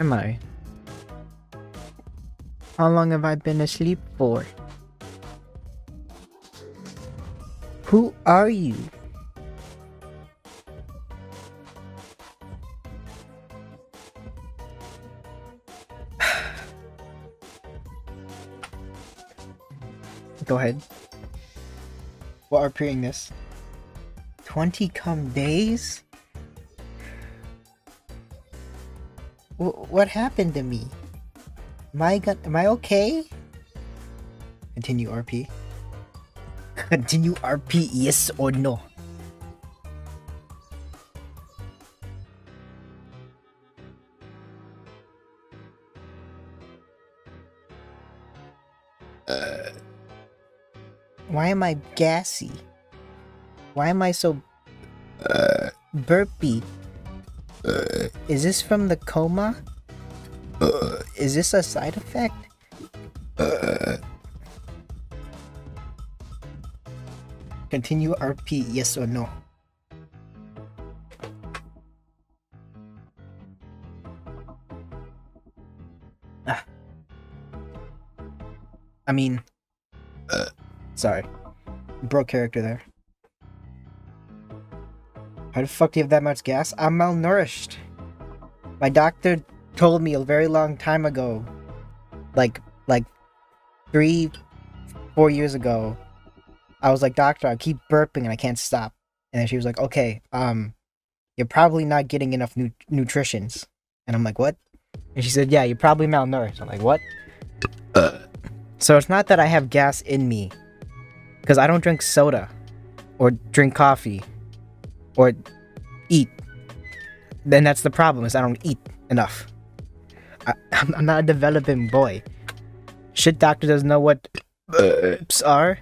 Am I? How long have I been asleep for? Who are you? Go ahead. What are preing this? 20 come days? What happened to me? Am I got am I okay? Continue RP. Continue RP, yes or no? Uh, why am I gassy? Why am I so uh, burpy? Uh, is this from the coma? Is this a side effect? Uh. Continue RP, yes or no? Ah. I mean, uh. sorry, broke character there. How the fuck do you have that much gas? I'm malnourished. My doctor told me a very long time ago, like like three, four years ago. I was like, doctor, I keep burping and I can't stop. And then she was like, okay, um, you're probably not getting enough nu- nutritions. And I'm like, what? And she said, yeah, you're probably malnourished. I'm like, what? So it's not that I have gas in me, because I don't drink soda, or drink coffee, or eat. Then that's the problem is I don't eat enough. I, I'm, I'm not a developing boy. Shit doctor doesn't know what burps are.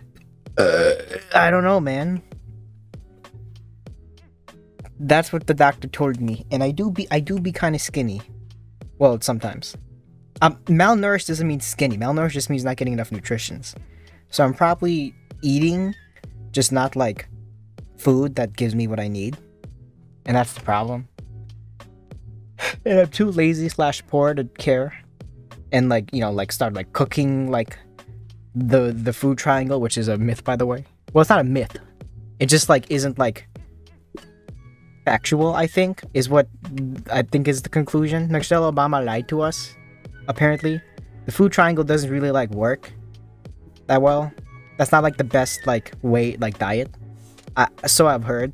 I don't know, man. That's what the doctor told me, and I do be I do be kind of skinny. Well, sometimes. Um, malnourished doesn't mean skinny. Malnourished just means not getting enough nutritions. So I'm probably eating, just not like food that gives me what I need, and that's the problem. And I'm too lazy slash poor to care, and like you know like start like cooking like the the food triangle, which is a myth by the way. Well, it's not a myth. It just like isn't like factual. I think is what I think is the conclusion. Michelle Obama lied to us. Apparently, the food triangle doesn't really like work that well. That's not like the best like way like diet. I, so I've heard.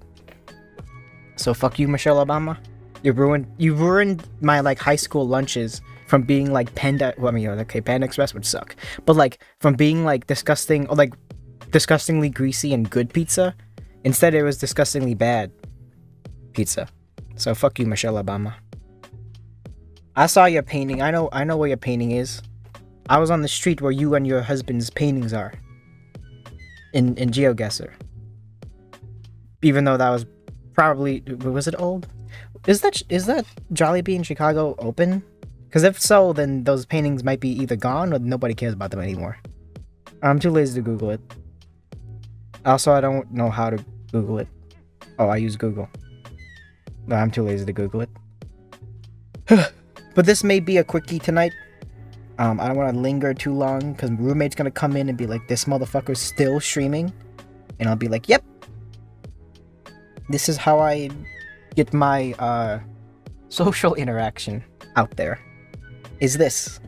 So fuck you, Michelle Obama. You ruined you ruined my like high school lunches from being like Panda. Well, I mean, okay, Panda Express would suck, but like from being like disgusting or like disgustingly greasy and good pizza, instead it was disgustingly bad pizza. So fuck you, Michelle Obama. I saw your painting. I know. I know where your painting is. I was on the street where you and your husband's paintings are. In in GeoGuessr. Even though that was probably was it old? Is that is that Jollibee in Chicago open? Because if so, then those paintings might be either gone or nobody cares about them anymore. I'm too lazy to Google it. Also, I don't know how to Google it. Oh, I use Google. No, I'm too lazy to Google it. but this may be a quickie tonight. Um, I don't want to linger too long because roommate's gonna come in and be like, "This motherfucker's still streaming," and I'll be like, "Yep, this is how I get my uh, social interaction out there. Is this?"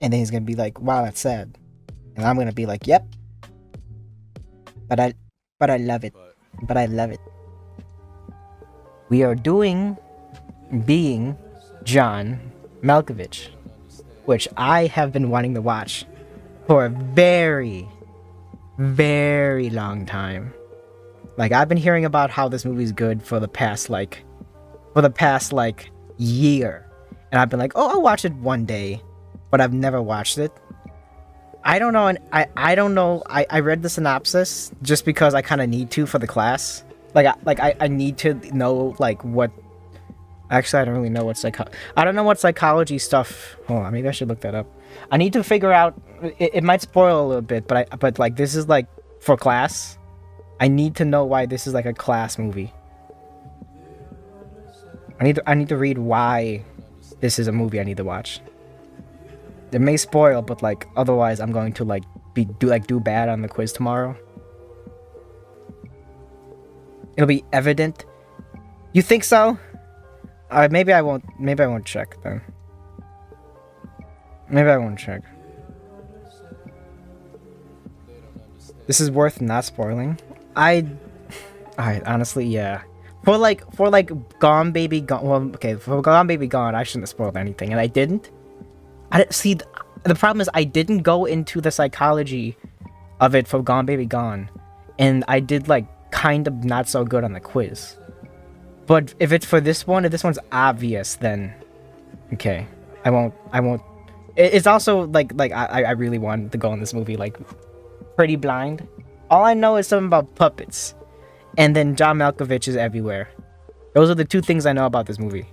And then he's gonna be like, "Wow, that's sad," and I'm gonna be like, "Yep, but I, but I love it, but I love it." We are doing, being, John Malkovich, which I have been wanting to watch for a very, very long time. Like I've been hearing about how this movie's good for the past like, for the past like year, and I've been like, oh, I'll watch it one day, but I've never watched it. I don't know, and I I don't know. I I read the synopsis just because I kind of need to for the class. Like I like I I need to know like what Actually, I don't really know what psycho. I don't know what psychology stuff. Hold on, maybe I should look that up. I need to figure out. It, it might spoil a little bit, but I but like this is like for class. I need to know why this is like a class movie. I need to I need to read why this is a movie I need to watch. It may spoil, but like otherwise I'm going to like be do like do bad on the quiz tomorrow. It'll be evident. You think so? Uh, maybe I won't. Maybe I won't check then. Maybe I won't check. This is worth not spoiling. I, I honestly, yeah. For like, for like, Gone Baby Gone. Well, okay, for Gone Baby Gone, I shouldn't have spoiled anything, and I didn't. I didn't see. The, the problem is, I didn't go into the psychology of it for Gone Baby Gone, and I did like kind of not so good on the quiz. But if it's for this one, if this one's obvious, then okay, I won't. I won't. It's also like like I I really wanted to go in this movie like pretty blind. All I know is something about puppets, and then John Malkovich is everywhere. Those are the two things I know about this movie.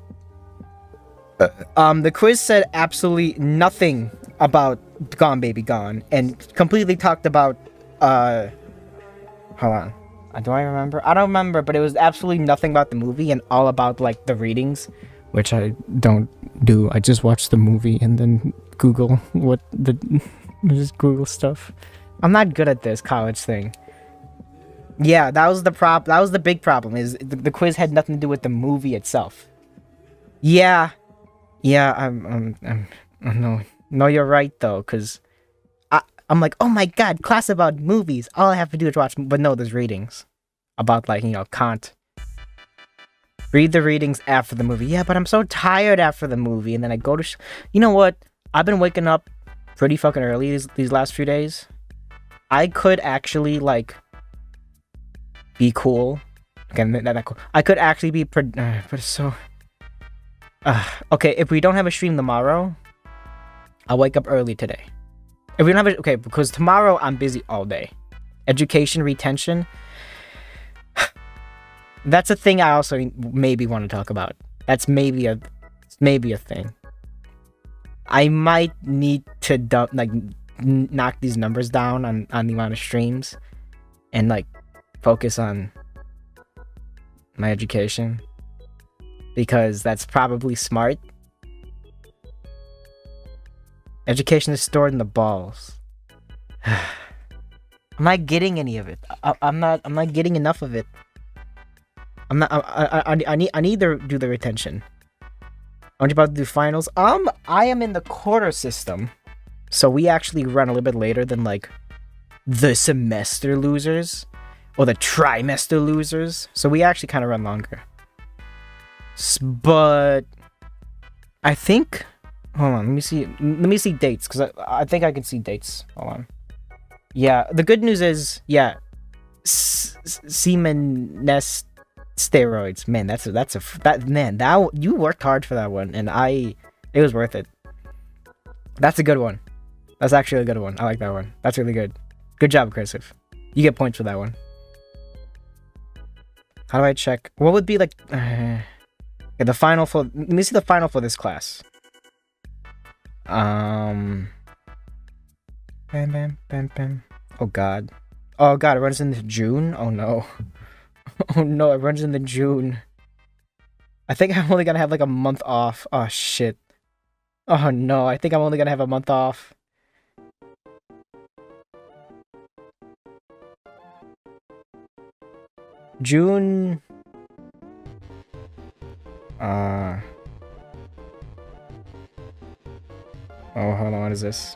Um, the quiz said absolutely nothing about Gone Baby Gone, and completely talked about uh, hold on. Uh, do I remember? I don't remember, but it was absolutely nothing about the movie and all about like the readings, which I don't do. I just watch the movie and then Google what the just Google stuff. I'm not good at this college thing. Yeah, that was the prop. That was the big problem. Is the, the quiz had nothing to do with the movie itself. Yeah, yeah. I'm. I'm. I'm. No. No, you're right though, because I. I'm like, oh my god, class about movies. All I have to do is watch. But no, there's readings about like you know Kant. Read the readings after the movie. Yeah, but I'm so tired after the movie, and then I go to. you know what? I've been waking up pretty fucking early these, these last few days. I could actually like be cool. Again, not that cool. I could actually be, pre- uh, but so. Uh, okay, if we don't have a stream tomorrow, I'll wake up early today. If we don't have a okay, because tomorrow I'm busy all day. Education retention. That's a thing I also maybe want to talk about. That's maybe a maybe a thing. I might need to dump like knock these numbers down on on the amount of streams and like focus on my education because that's probably smart. Education is stored in the balls. I'm not getting any of it. I, am not. I'm not getting enough of it. I'm not. I, I, I, I need. I need to do the retention. Aren't you about to do finals? Um, I am in the quarter system. So we actually run a little bit later than like the semester losers or the trimester losers. So we actually kind of run longer. But I think hold on, let me see let me see dates cuz I, I think I can see dates. Hold on. Yeah, the good news is yeah, semen nest steroids. Man, that's a, that's a that man, that you worked hard for that one and I it was worth it. That's a good one. That's actually a good one. I like that one. That's really good. Good job, Cursive. You get points for that one. How do I check? What would be like... Okay, the final for... Let me see the final for this class. Um... Bam, bam, bam, bam. Oh, God. Oh, God, it runs into June? Oh, no. oh, no, it runs into June. I think I'm only gonna have like a month off. Oh, shit. Oh, no, I think I'm only gonna have a month off. June. Uh. Oh, hold on. What is this?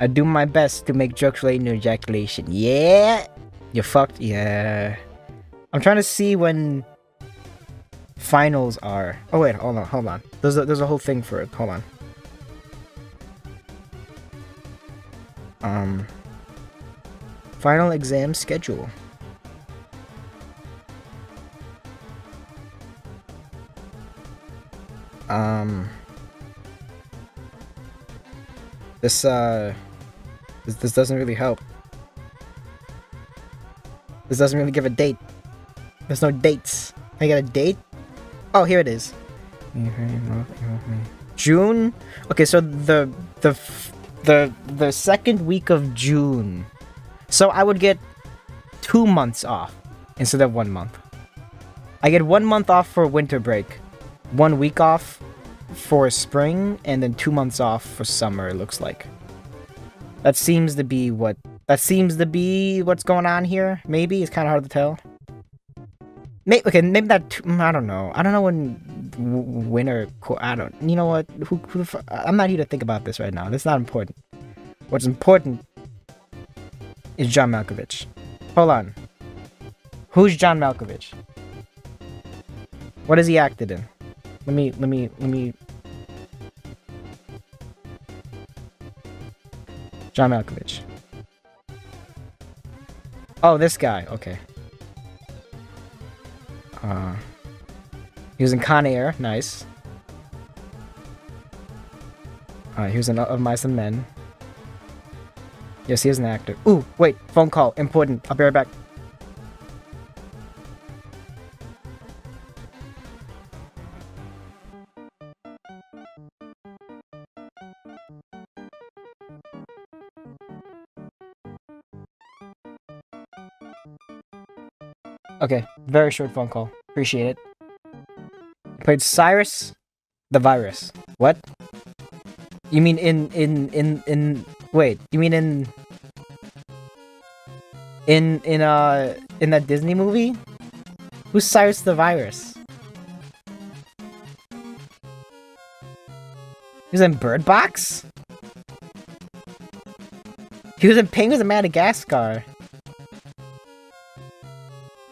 I do my best to make jokes relating to ejaculation. Yeah. You fucked. Yeah. I'm trying to see when finals are. Oh wait, hold on, hold on. There's a, there's a whole thing for it. Hold on. Um. Final exam schedule. Um, this uh, this, this doesn't really help. This doesn't really give a date. There's no dates. I got a date. Oh, here it is. June. Okay, so the the the the second week of June. So I would get two months off instead of one month. I get one month off for winter break one week off for spring and then two months off for summer. It looks like. That seems to be what. That seems to be what's going on here. Maybe it's kind of hard to tell. Maybe okay. Maybe that. mm, I don't know. I don't know when winter. I don't. You know what? Who, who I'm not here to think about this right now. That's not important. What's important is John Malkovich. Hold on. Who's John Malkovich? What has he acted in? Let me, let me, let me. John Malkovich. Oh, this guy. Okay. Uh, he was in Con Air. Nice. Uh, he was in Of Mice and Men. Yes, he is an actor. Ooh, wait, phone call. Important. I'll be right back. Okay, very short phone call. Appreciate it. Played Cyrus the Virus. What? You mean in in in in wait, you mean in in in uh in that Disney movie? Who's Cyrus the Virus? He was in Bird Box? He was in Penguins of Madagascar.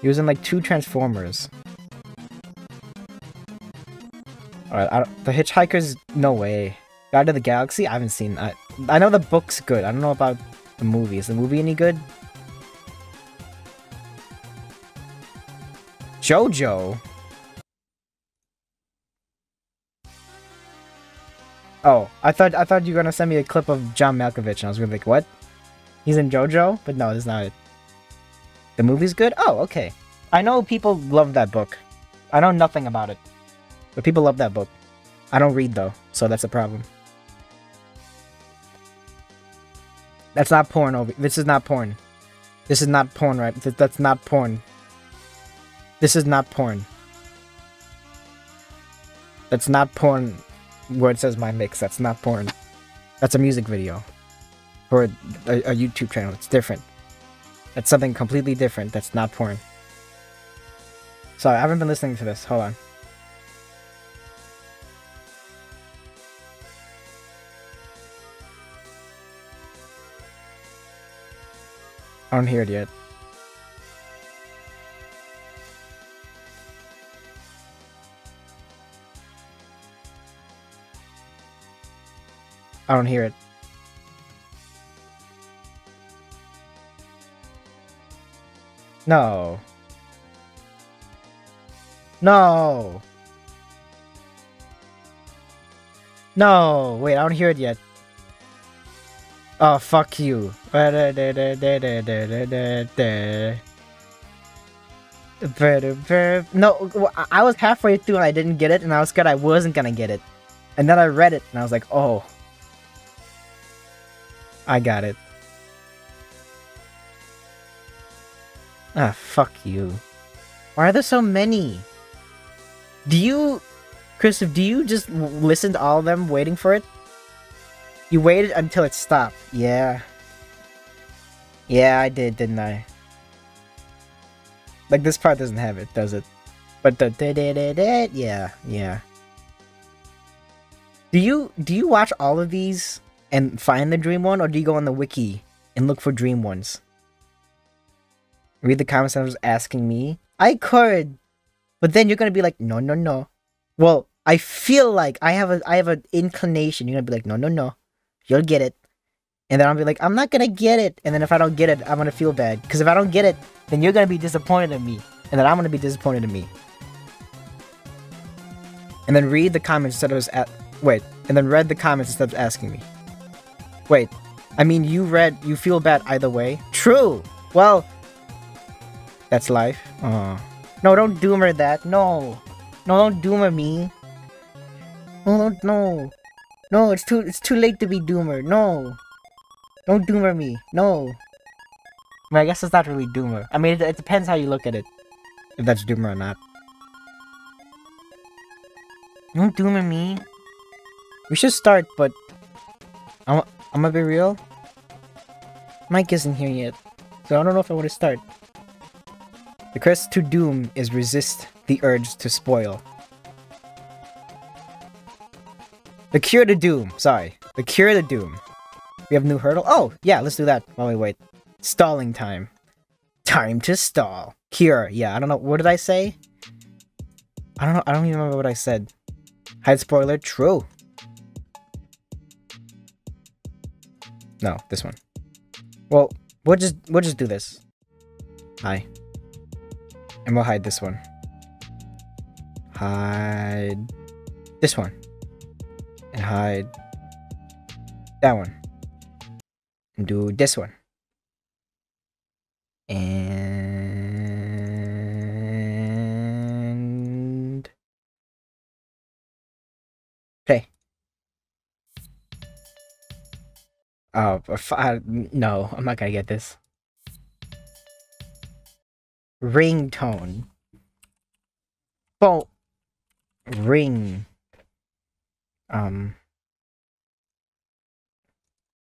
He was in like two Transformers. Alright, the Hitchhikers, no way. Guide to the Galaxy, I haven't seen. I I know the book's good. I don't know about the movie. Is the movie any good? Jojo. Oh, I thought I thought you were gonna send me a clip of John Malkovich, and I was gonna be like, what? He's in JoJo, but no, that's not it. The movie's good. Oh, okay. I know people love that book. I know nothing about it, but people love that book. I don't read though, so that's a problem. That's not porn over. This is not porn. This is not porn, right? Th- That's not porn. This is not porn. That's not porn where it says my mix. That's not porn. That's a music video for a, a YouTube channel. It's different. That's something completely different. That's not porn. Sorry, I haven't been listening to this. Hold on. I don't hear it yet. I don't hear it. No. No. No. Wait, I don't hear it yet. Oh, fuck you. No, I- was halfway through and I didn't get it, and I was scared I wasn't gonna get it. And then I read it, and I was like, oh. I got it. Ah, fuck you. Why are there so many? Do you, Christoph, do you just listen to all of them waiting for it? You waited until it stopped. Yeah. Yeah, I did, didn't I? Like, this part doesn't have it, does it? But the da da da, yeah, yeah. Do you do you watch all of these and find the dream one, or do you go on the wiki and look for dream ones? Read the comments that was asking me. I could, but then you're gonna be like, no, no, no. Well, I feel like I have a I have an inclination. You're gonna be like, no, no, no. You'll get it. And then I'll be like, I'm not gonna get it. And then if I don't get it, I'm gonna feel bad. Because if I don't get it, then you're gonna be disappointed in me. And then I'm gonna be disappointed in me. And then read the comments instead of at wait. And then read the comments instead of asking me. Wait. I mean you read you feel bad either way. True. Well That's life. Oh. No, don't doomer that. No. No, don't doomer me. No, don't no. No, it's too it's too late to be doomer. No. Don't doomer me. No. I, mean, I guess it's not really doomer. I mean, it, it depends how you look at it. If that's doomer or not. Don't doomer me. We should start, but I'm I'm gonna be real. Mike isn't here yet, so I don't know if I want to start. The crest to doom is resist the urge to spoil. The cure to doom. Sorry, the cure to doom. We have new Heardle. Oh yeah, let's do that while we wait. Stalling time. Time to stall. Cure. Yeah, I don't know. What did I say? I don't know. I don't even remember what I said. Hide spoiler. True. No, this one. Well, we'll just we'll just do this. Hi. And we'll hide this one. Hide this one. And hide that one. And do this one. And okay. Oh, uh, no, I'm not gonna get this. Ringtone. Phone. Ring. Um.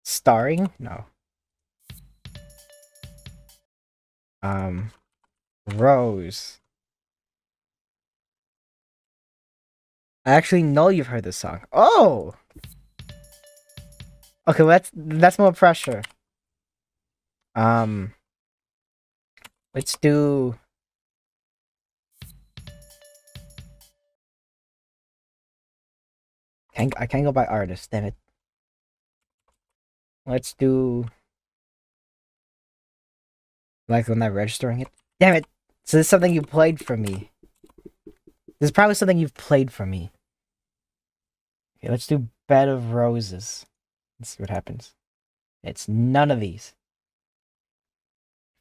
Starring? No. Um. Rose. I actually know you've heard this song. Oh! Okay, well that's that's more pressure. Um let's do Can't I can't go by artist, damn it. Let's do like I'm not registering it. Damn it! So this is something you played for me. This is probably something you've played for me. Okay, let's do Bed of Roses. Let's see what happens. It's none of these.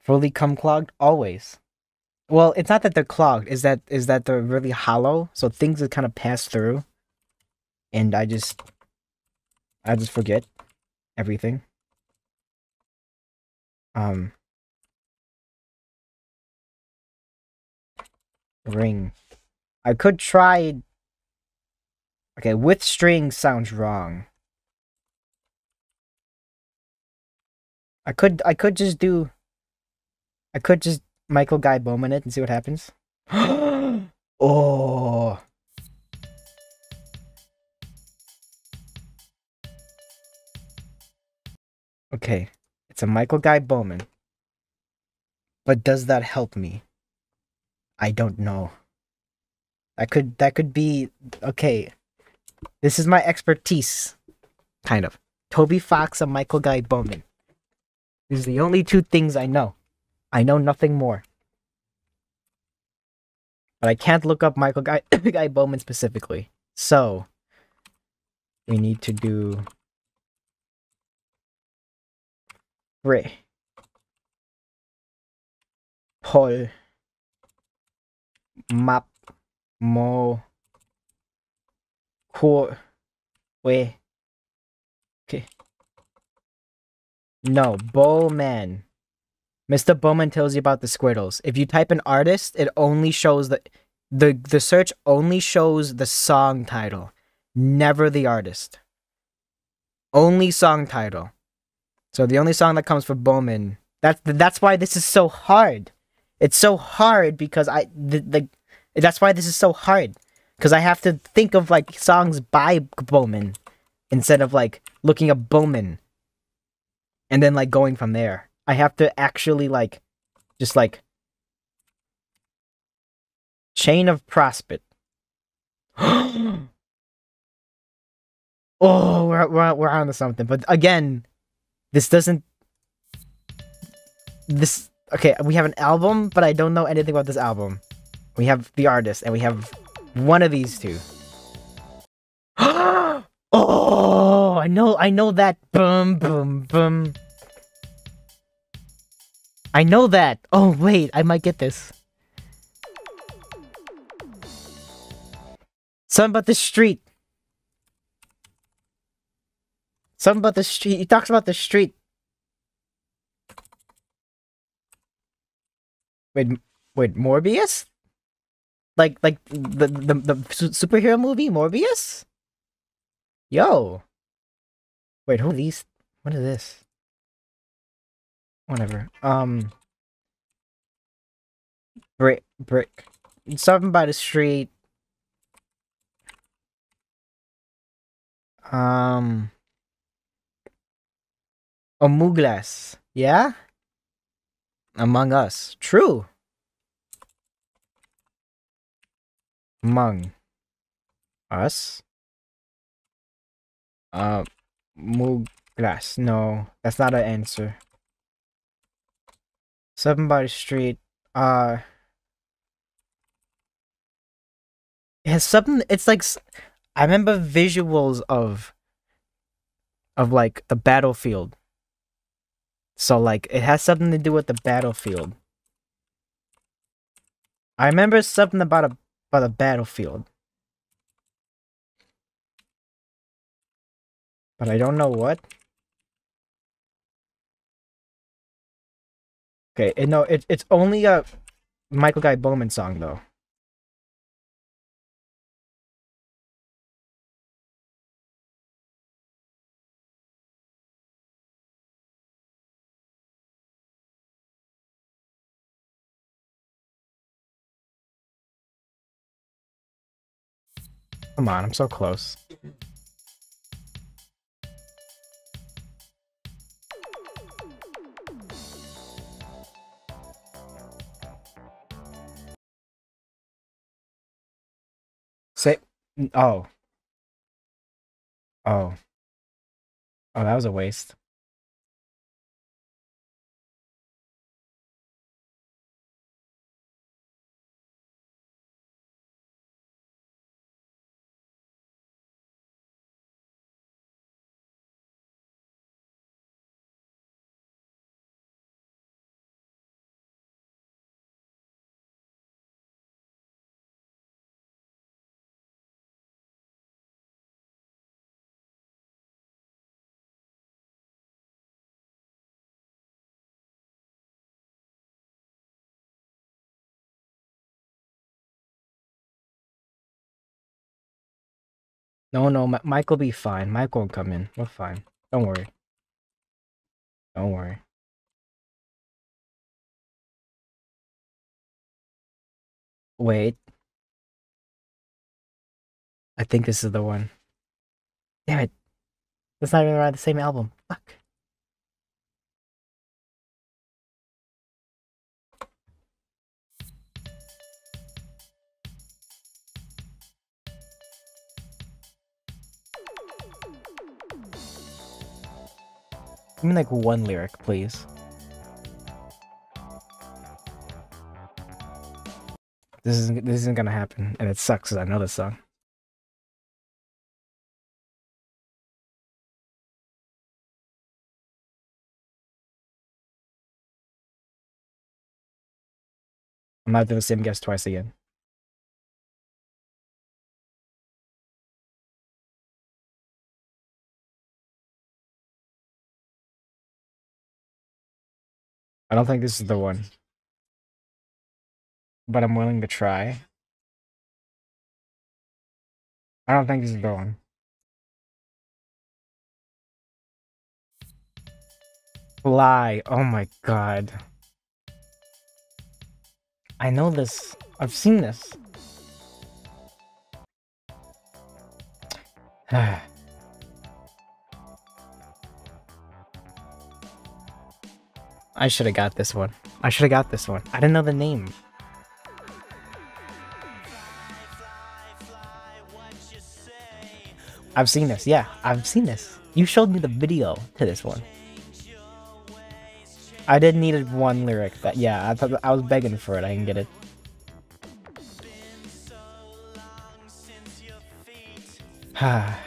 Fully cum clogged? Always. Well, it's not that they're clogged, is that is that they're really hollow, so things that kind of pass through. And I just I just forget everything. Um ring. I could try Okay, with string sounds wrong. I could I could just do I could just Michael Guy Bowman it and see what happens. oh Okay. It's a Michael Guy Bowman. But does that help me? I don't know. That could that could be okay. This is my expertise. Kind of. Toby Fox and Michael Guy Bowman. These are the only two things I know. I know nothing more. But I can't look up Michael Guy, Guy Bowman specifically. So, we need to do... Ray. Paul. Map. Mo. Core. Way. Okay. No, Bowman. Mr. Bowman tells you about the Squirtles. If you type an artist, it only shows the the the search only shows the song title, never the artist. Only song title. So the only song that comes for Bowman. That's that's why this is so hard. It's so hard because I the, the that's why this is so hard because I have to think of like songs by Bowman instead of like looking up Bowman and then like going from there. I have to actually like just like chain of prospect. oh, we're we're we're on to something. But again, this doesn't. This okay. We have an album, but I don't know anything about this album. We have the artist, and we have one of these two. oh, I know, I know that. Boom, boom, boom. I know that! Oh, wait, I might get this. Something about the street. Something about the street. He talks about the street. Wait, wait, Morbius? Like, like the the the superhero movie Morbius? Yo. Wait, who are these? What is this? Whatever. Um. Brick. Brick. Something by the street. Um. Omuglas. Yeah? Among Us. True. Among Us. Uh, Muglas. No, that's not an answer. Seven by street. Uh, it has something. It's like I remember visuals of of like the battlefield. So like it has something to do with the battlefield. I remember something about a about a battlefield. But I don't know what. Okay, it, no, it, it's only a Michael Guy Bowman song though. Come on, I'm so close. Oh, oh, oh, that was a waste. No, no, Mi- Mike will be fine. Mike won't come in. We're fine. Don't worry. Don't worry. Wait. I think this is the one. Damn it. That's not even around the same album. Fuck. Give me like one lyric, please. This isn't this isn't gonna happen, and it sucks because I know this song. I'm not doing the same guess twice again. I don't think this is the one. But I'm willing to try. I don't think this is the one. Fly. Oh my god. I know this. I've seen this. I should have got this one. I should have got this one. I didn't know the name. I've seen this. Yeah, I've seen this. You showed me the video to this one. I did needed one lyric. That yeah, I thought I was begging for it. I can get it.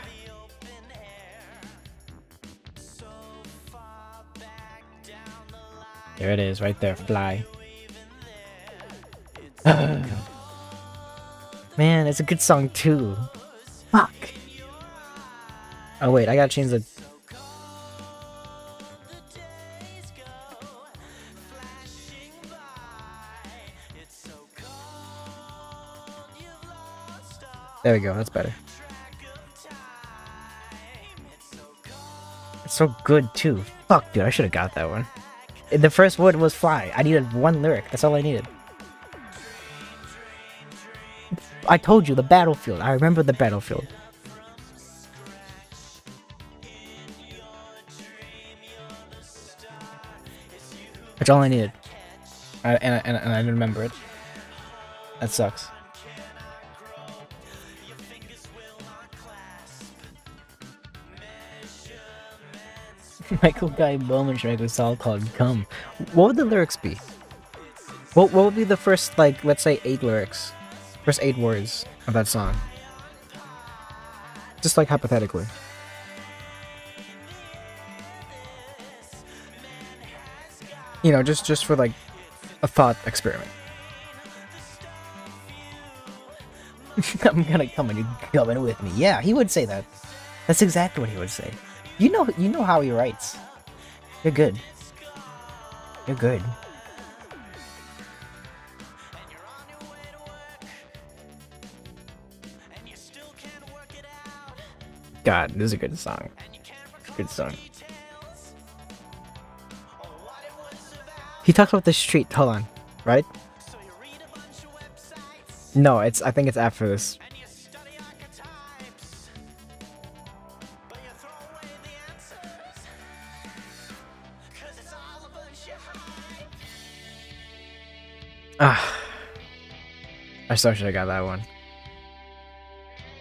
there it is, right there. Fly. Man, it's a good song too. Fuck. Oh wait, I gotta change the. There we go. That's better. It's so good too. Fuck, dude, I should have got that one. The first word was fly. I needed one lyric. That's all I needed. I told you, the battlefield. I remember the battlefield. That's all I needed. I, and, and, and I remember it. That sucks. Michael Guy Bowman should make a song called Come. What would the lyrics be? What, what would be the first, like, let's say eight lyrics? First eight words of that song? Just like hypothetically. You know, just just for like a thought experiment. I'm gonna come and you coming with me. Yeah, he would say that. That's exactly what he would say. You know, you know how he writes. You're good. You're good. God, this is a good song. Good song. He talks about the street. Hold on, right? No, it's. I think it's after this. Still should have got that one.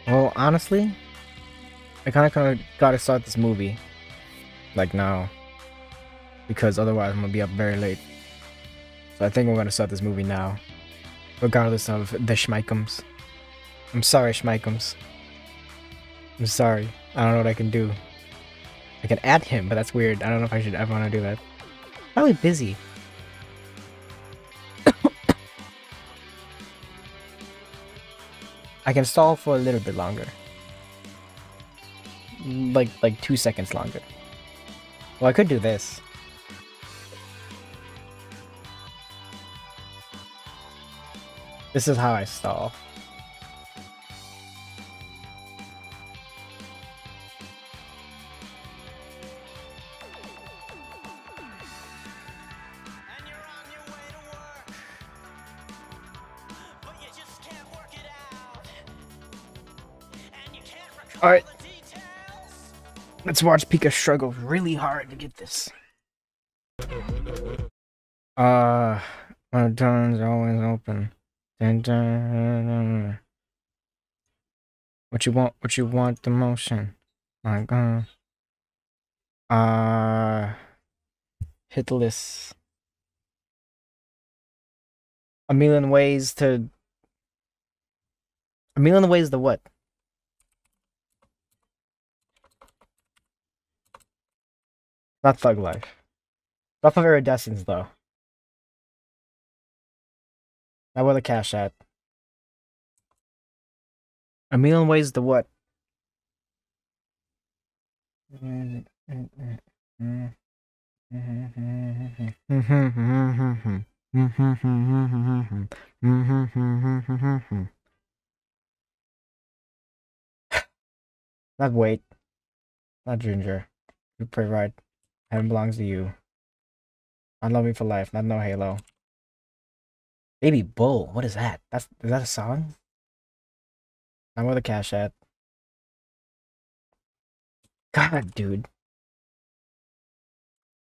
Well, honestly, I kind of kind of got to start this movie, like now, because otherwise I'm gonna be up very late. So I think we're gonna start this movie now, regardless of the Schmeikums. I'm sorry, Schmeikums. I'm sorry. I don't know what I can do. I can add him, but that's weird. I don't know if I should ever want to do that. Probably busy. I can stall for a little bit longer. Like like two seconds longer. Well, I could do this. This is how I stall. Watch Pika struggle really hard to get this. Uh, my door's always open. Dun, dun, dun, What you want? What you want? The motion. My God. Uh, hit list. A million ways to. A million ways to what? Not Thug Life. Not of Iridescence, though. Not where the cash at. A million ways to what? Not wait. Not ginger. You pray right. Heaven belongs to you. I love me for life, not no Halo. Baby Bull, what is that? That's is that a song? I'm with the cash at. God, dude.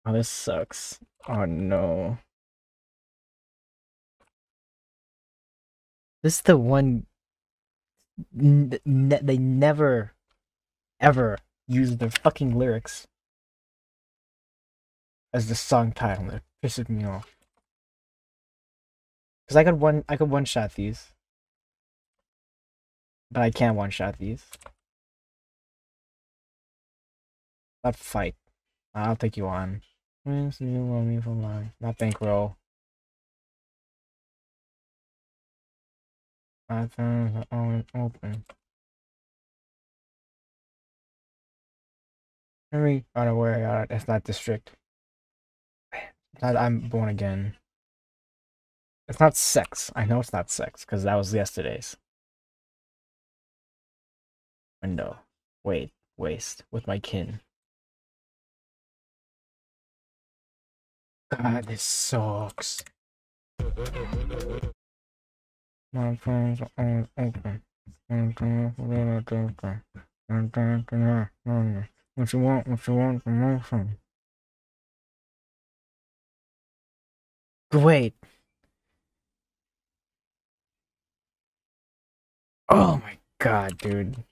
Oh, this sucks. Oh no. This is the one ne they never ever use their fucking lyrics as the song title. It pisses me off. Cause I could one I could one shot these. But I can't one shot these. Not fight. I'll take you on. Not bankroll. My phones are always open. Don't worry, uh, it's not district. I'm born again. It's not sex. I know it's not sex because that was yesterday's. Window. Wait. Waste. With my kin. God, this sucks. My phone's always open. What you want, what you want, promotion. Wait. Oh my god, dude.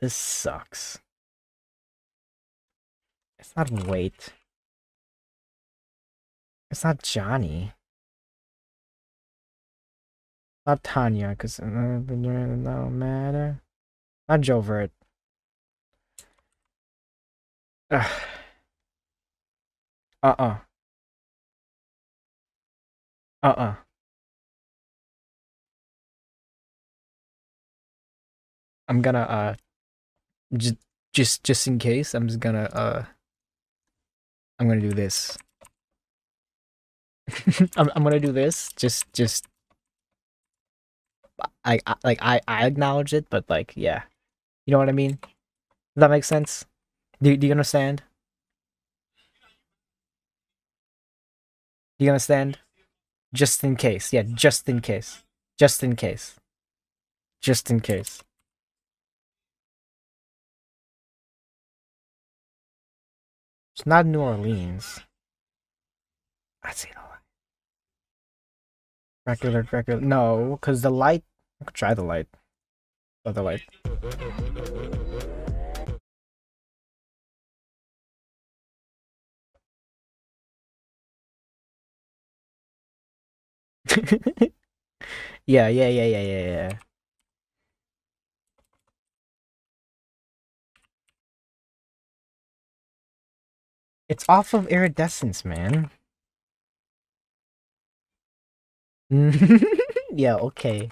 This sucks. It's not wait. It's not Johnny. Not Tanya, because it uh, don't matter. Not J'ouvert. Uh-uh. Uh-uh. I'm gonna, uh... Just, just, just in case, I'm just gonna, uh... I'm gonna do this. I'm, I'm gonna do this, just, just... I, I, like, I, I acknowledge it, but, like, yeah. You know what I mean? Does that make sense? Do, do you understand? Do you understand? Just in case. Yeah, just in case. Just in case. Just in case. It's not New Orleans. I see the light. Regular, regular. No, because the light. I could try the light. Other light. yeah, yeah, yeah, yeah, yeah, yeah. It's off of iridescence, man. yeah, okay.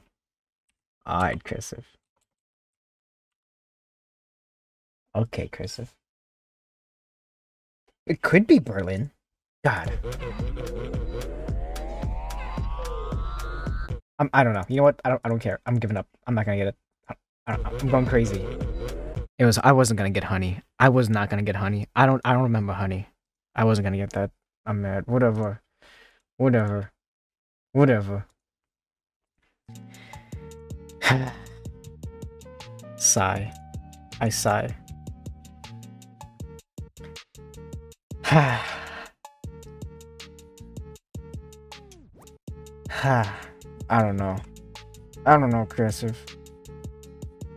Alright, cursive. Okay, cursive. It could be Berlin. God. I'm, I don't know. You know what? I don't. I don't care. I'm giving up. I'm not gonna get it. I, I I'm going crazy. It was. I wasn't gonna get honey. I was not gonna get honey. I don't. I don't remember honey. I wasn't gonna get that. I'm mad. Whatever. Whatever. Whatever. sigh. I sigh. I don't know. I don't know, Cursive.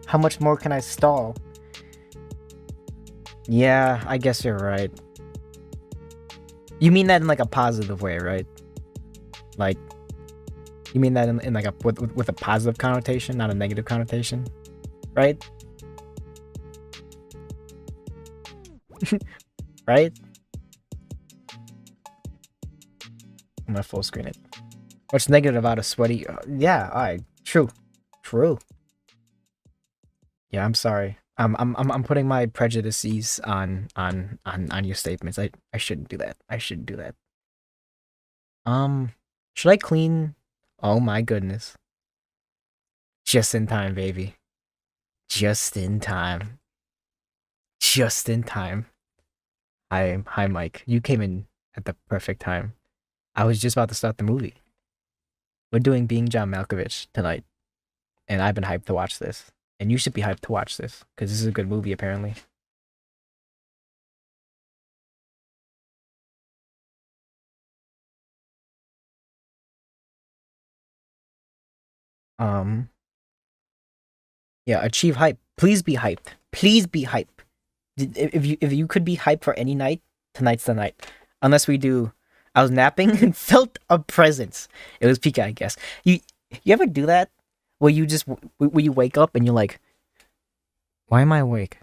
How much more can I stall? Yeah, I guess you're right. You mean that in like a positive way, right? Like, you mean that in, in like a with, with a positive connotation, not a negative connotation, right? right? I'm gonna full screen it. What's negative about a sweaty? Uh, yeah, I true, true. Yeah, I'm sorry. I'm I'm I'm I'm putting my prejudices on on on on your statements. I I shouldn't do that. I shouldn't do that. Um, should I clean? Oh my goodness. Just in time, baby. Just in time. Just in time. Hi, hi, Mike. You came in at the perfect time. I was just about to start the movie. We're doing Being John Malkovich tonight, and I've been hyped to watch this. And you should be hyped to watch this because this is a good movie, apparently. Um, yeah, achieve hype. Please be hyped. Please be hyped. If you if you could be hyped for any night, tonight's the night. Unless we do I was napping and felt a presence. It was Pika, I guess. You you ever do that? Where you just where you wake up and you're like, why am I awake?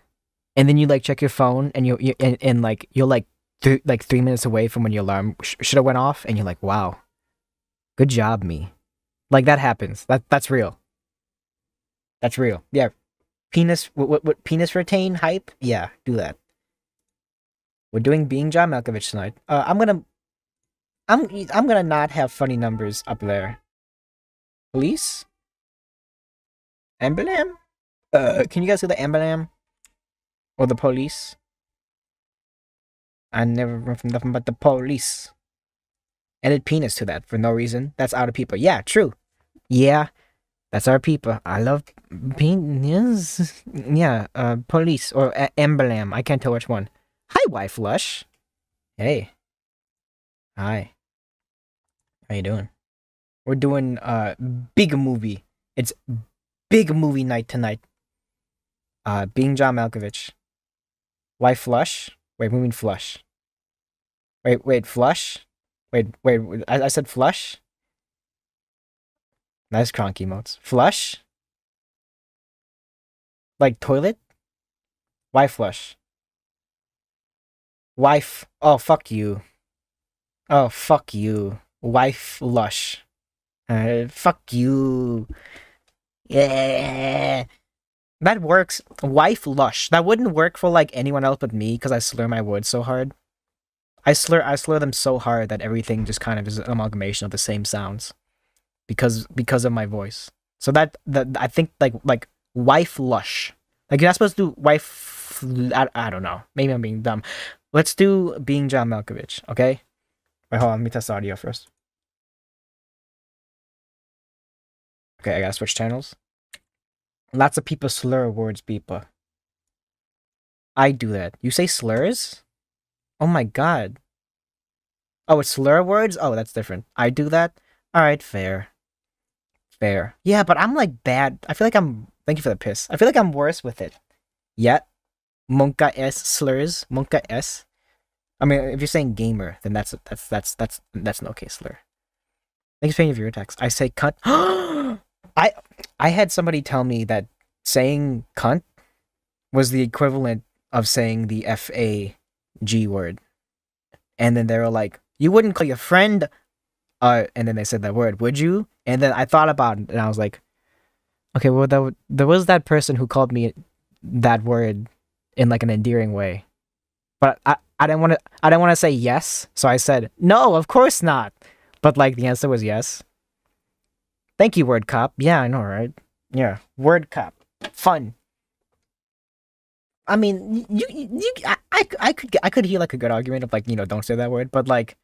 And then you like check your phone and you, and, and like you're like th- like three minutes away from when your alarm sh- should have went off, and you're like, wow, good job, me. Like that happens. That that's real. That's real. Yeah. Penis. What what, what penis retain hype? Yeah, do that. We're doing being John Malkovich tonight. Uh, I'm gonna I'm I'm gonna not have funny numbers up there. Police? Emblem? Uh, can you guys see the emblem? Or the police? I never run from nothing but the police. Added penis to that for no reason. That's our people. Yeah, true. Yeah, that's our people. I love penis. Yeah, uh, police or uh, emblem. I can't tell which one. Hi, wife lush. Hey. Hi. How you doing? We're doing uh big movie. It's big movie night tonight. Uh, being John Malkovich. Why flush? Wait, we mean flush. Wait, wait, flush? Wait, wait, I, I said flush? Nice cronk emotes. Flush? Like toilet? Why flush? Wife. Oh, fuck you. Oh, fuck you. Wife lush. Uh, fuck you. Yeah. That works. Wife lush. That wouldn't work for like anyone else but me because I slur my words so hard. I slur I slur them so hard that everything just kind of is an amalgamation of the same sounds. Because because of my voice. So that that I think like like wife lush. Like you're not supposed to do wife I, I don't know. Maybe I'm being dumb. Let's do being John Malkovich, okay? Wait, hold on, let me test the audio first. Okay, I gotta switch channels. Lots of people slur words, people. I do that. You say slurs? Oh my god. Oh, it's slur words? Oh, that's different. I do that? Alright, fair. Fair. Yeah, but I'm like bad. I feel like I'm. Thank you for the piss. I feel like I'm worse with it. Yet. Monka S slurs. Monka S. I mean, if you're saying gamer, then that's that's that's that's that's an okay slur. Thanks for any of your attacks. I say cunt. I I had somebody tell me that saying cunt was the equivalent of saying the F A G word. And then they were like, You wouldn't call your friend uh and then they said that word, would you? And then I thought about it and I was like, Okay, well that, there was that person who called me that word in like an endearing way. But I, I didn't want to I didn't want to say yes, so I said, "No, of course not." But like the answer was yes. Thank you, Word Cop. Yeah, I know, right? Yeah, Word Cop. Fun. I mean, you, you, I, I, I could, I could hear like a good argument of like, you know, don't say that word, but like,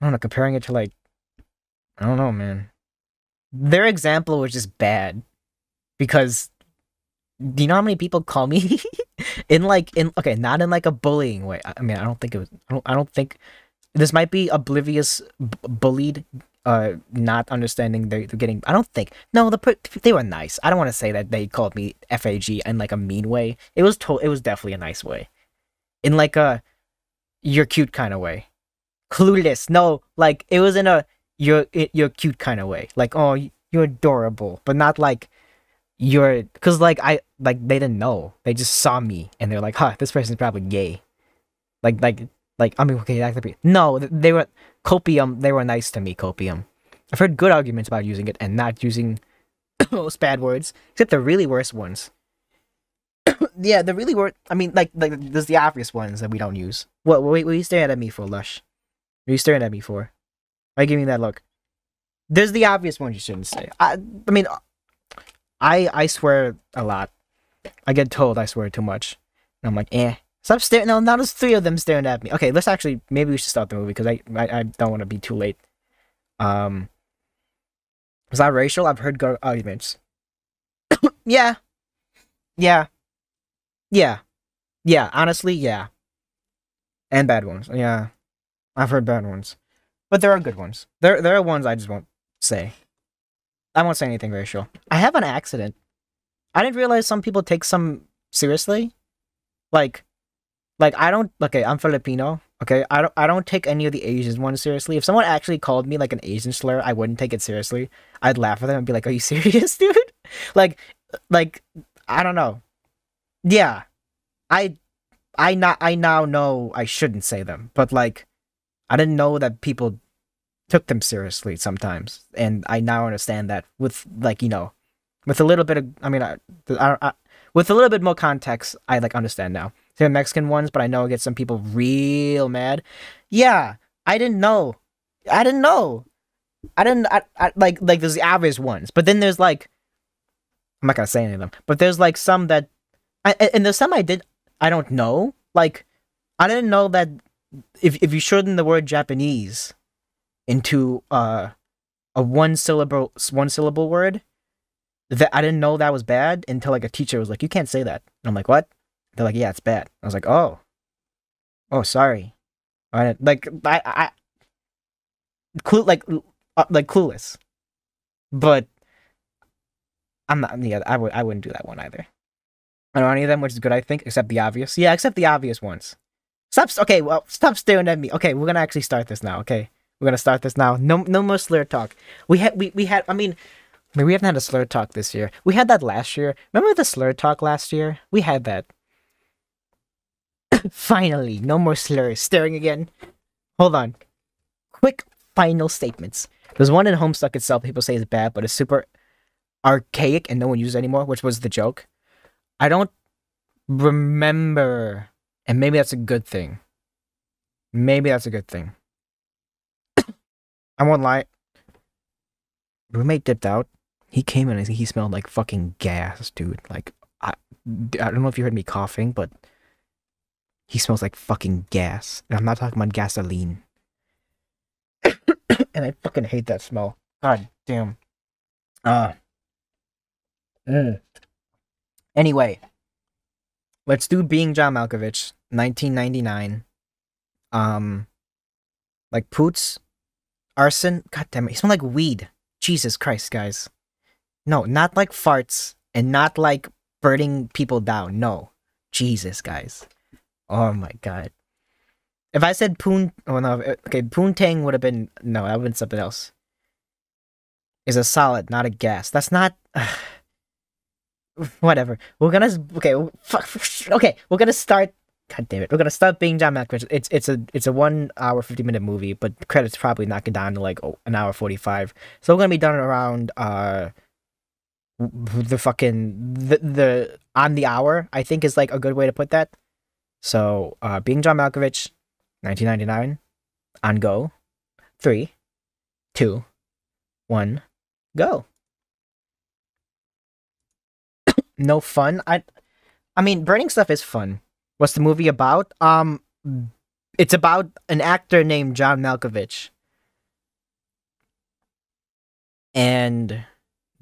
I don't know, comparing it to like, I don't know, man. Their example was just bad because do you know how many people call me in like in okay not in like a bullying way. I mean i don't think it was i don't, I don't think this might be oblivious bullied uh not understanding they're, they're, getting i don't think no the they were nice. I don't want to say that they called me fag in like a mean way. It was to- it was definitely a nice way. In like a you're cute kind of way. Clueless. No like it was in a you're you're cute kind of way. Like oh you're adorable. But not like you're because like I like they didn't know. They just saw me and they're like, huh, this person's probably gay. Like like like I mean okay, that could be no. They were copium. They were nice to me. Copium. I've heard good arguments about using it and not using those bad words, except the really worst ones. yeah, the really worst. I mean, like like there's the obvious ones that we don't use. What? Wait, what are you staring at me for, Lush? What are you staring at me for? Why are you giving me that look? There's the obvious ones you shouldn't say. I, I mean, I I swear a lot. I get told I swear too much. And I'm like, eh. Stop staring. No, now there's three of them staring at me. Okay, let's actually maybe we should start the movie because I, I I don't want to be too late. Um, is that racial? I've heard arguments. yeah, yeah, yeah, yeah. Honestly, yeah. And bad ones. Yeah, I've heard bad ones, but there are good ones. There there are ones I just won't say. I won't say anything racial. I have an accident. I didn't realize some people take some seriously. Like, like I don't. Okay, I'm Filipino. Okay, I don't. I don't take any of the Asian ones seriously. If someone actually called me like an Asian slur, I wouldn't take it seriously. I'd laugh at them and be like, "Are you serious, dude?" like, like I don't know. Yeah, I, I not. I now know I shouldn't say them, but like, I didn't know that people took them seriously sometimes, and I now understand that with like you know, with a little bit of I mean, I, I, I with a little bit more context, I like understand now. The Mexican ones, but I know I get some people real mad. Yeah, I didn't know. I didn't know. I didn't I, I, like like there's the obvious ones, but then there's like I'm not gonna say any of them, but there's like some that I, and there's some I did I don't know. Like I didn't know that if if you shorten the word Japanese, into uh, a one syllable one syllable word that I didn't know that was bad until like a teacher was like, "You can't say that." And I'm like, "What?" They're like, "Yeah, it's bad." I was like, "Oh, oh, sorry." I like I I clue like uh, like clueless, but I'm not. Yeah, I would I wouldn't do that one either. I don't know any of them, which is good, I think, except the obvious. Yeah, except the obvious ones. Stop. Okay, well, stop staring at me. Okay, we're gonna actually start this now. Okay, we're gonna start this now. No, no more slur talk. We had, we, we had. I mean, I mean, we haven't had a slur talk this year. We had that last year. Remember the slur talk last year? We had that. Finally, no more slurs. Staring again. Hold on. Quick final statements. There's one in Homestuck itself. People say is bad, but it's super archaic and no one uses anymore, which was the joke. I don't remember, and maybe that's a good thing. Maybe that's a good thing. I won't lie. Roommate dipped out. He came in and he smelled like fucking gas, dude. Like I, I don't know if you heard me coughing, but he smells like fucking gas. And I'm not talking about gasoline. and I fucking hate that smell. God damn. Uh. Mm. Anyway, let's do being John Malkovich, 1999. Um, like Poots, arson. God damn it, he smelled like weed. Jesus Christ, guys. No, not like farts and not like burning people down. No, Jesus, guys. Oh my God. If I said Poon, oh no, okay, Poontang would have been no, that would have been something else. Is a solid, not a gas. That's not. Uh, whatever. We're gonna okay. Okay, we're gonna start. God damn it, we're gonna start being John Malkovich. It's it's a it's a one hour fifty minute movie, but credits probably knock it down to like oh, an hour forty five. So we're gonna be done around uh the fucking the the on the hour. I think is like a good way to put that. So uh being John Malkovich, nineteen ninety nine, on go, three, two, one, go. no fun. I I mean, burning stuff is fun. What's the movie about? Um it's about an actor named John Malkovich. And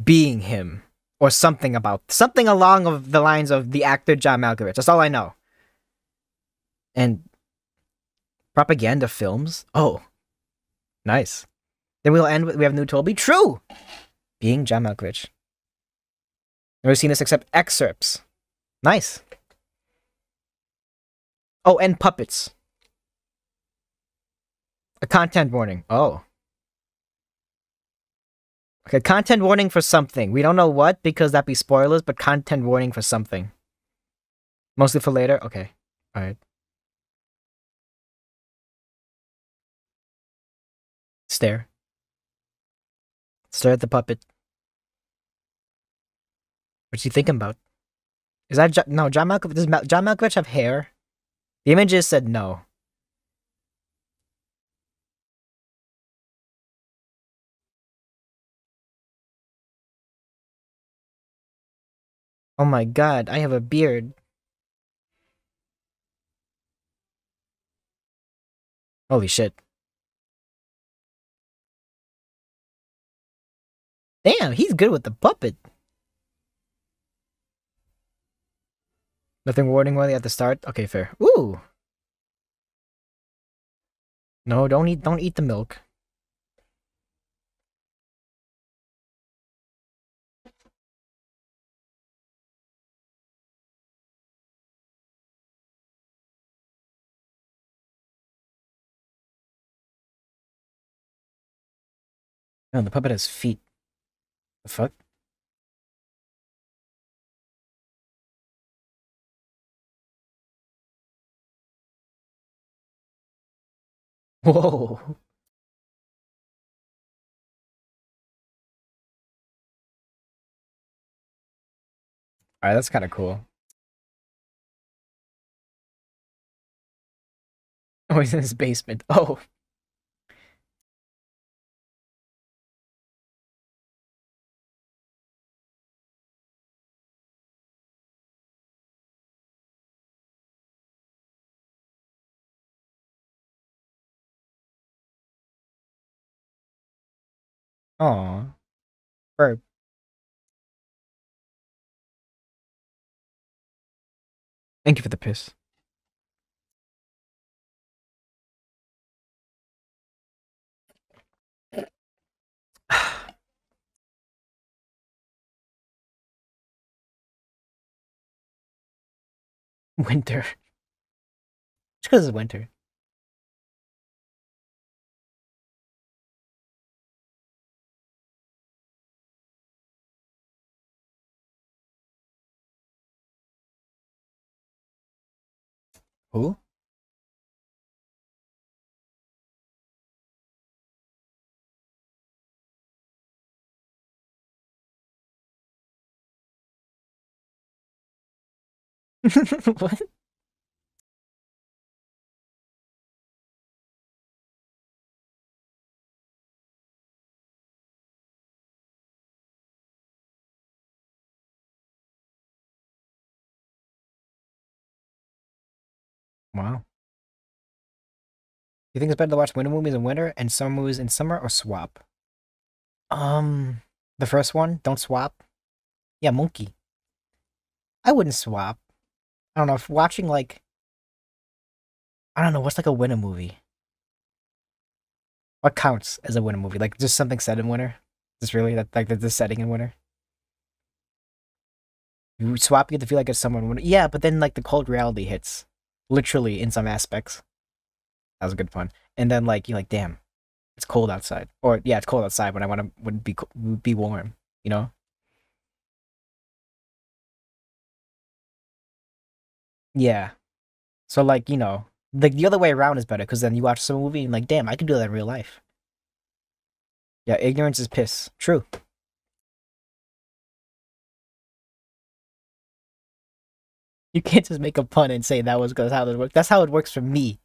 being him or something about something along of the lines of the actor John Malkovich. That's all I know. And propaganda films. Oh, nice. Then we'll end with we have new Toby. True. Being John Malkovich. Never seen this except excerpts. Nice. Oh, and puppets. A content warning. Oh. Okay, content warning for something. We don't know what because that'd be spoilers, but content warning for something. Mostly for later? Okay. Alright. Stare. Stare at the puppet. What's he thinking about? Is that jo no John Malkovich? Does John Malkovich have hair? The images said no. Oh my god, I have a beard. Holy shit. Damn, he's good with the puppet. Nothing warning worthy at the start? Okay, fair. Ooh! No, don't eat don't eat the milk. No, the puppet has feet. The fuck? Whoa. Alright, that's kind of cool. Oh, he's in his basement. Oh. Aw. Burp. Thank you for the piss. winter. Just because it's winter. Who? what? Wow. You think it's better to watch winter movies in winter and summer movies in summer or swap? Um, the first one, don't swap. Yeah, monkey. I wouldn't swap. I don't know if watching like I don't know what's like a winter movie. What counts as a winter movie? Like just something set in winter. Just really that like the setting in winter. You swap, you get to feel like it's someone. Yeah, but then like the cold reality hits, literally in some aspects. That was a good fun. And then like you're like, damn, it's cold outside. Or yeah, it's cold outside when I want to would be be warm. You know. Yeah. So like you know, like the other way around is better because then you watch some movie and like, damn, I can do that in real life. Yeah, ignorance is piss. True. You can't just make a pun and say that was how it works. That's how it works for me.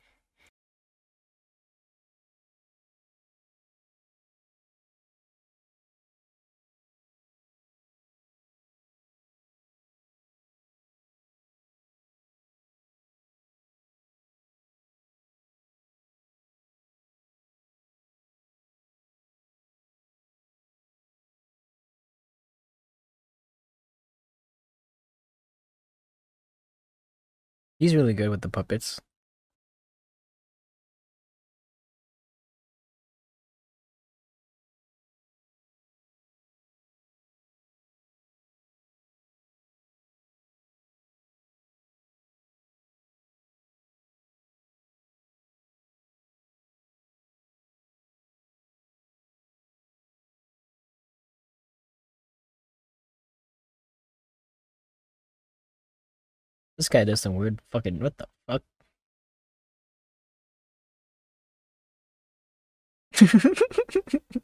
He's really good with the puppets. This guy does some weird fucking what the fuck?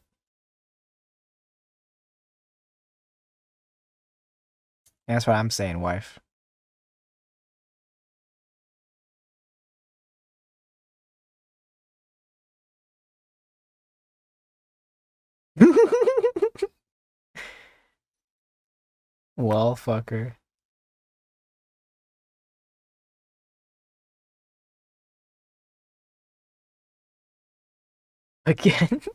That's what I'm saying, wife. well, fucker. Again?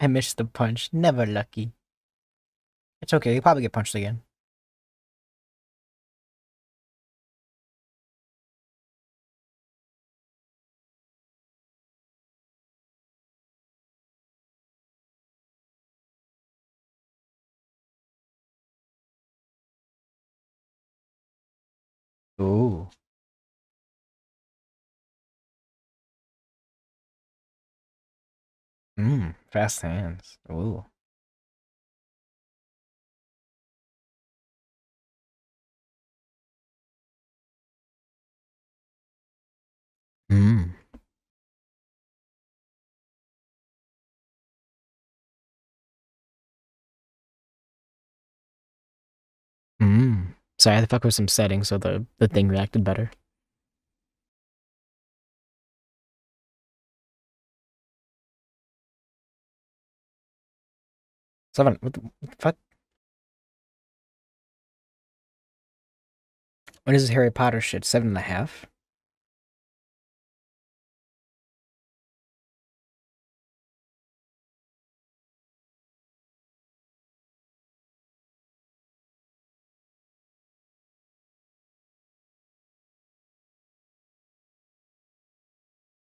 I missed the punch. Never lucky. It's okay. You probably get punched again. Fast hands. Ooh. Mmm. Mmm. Sorry, I had to fuck with some settings so the, the thing reacted better. Seven. What the, what? What is this Harry Potter shit? Seven and a half?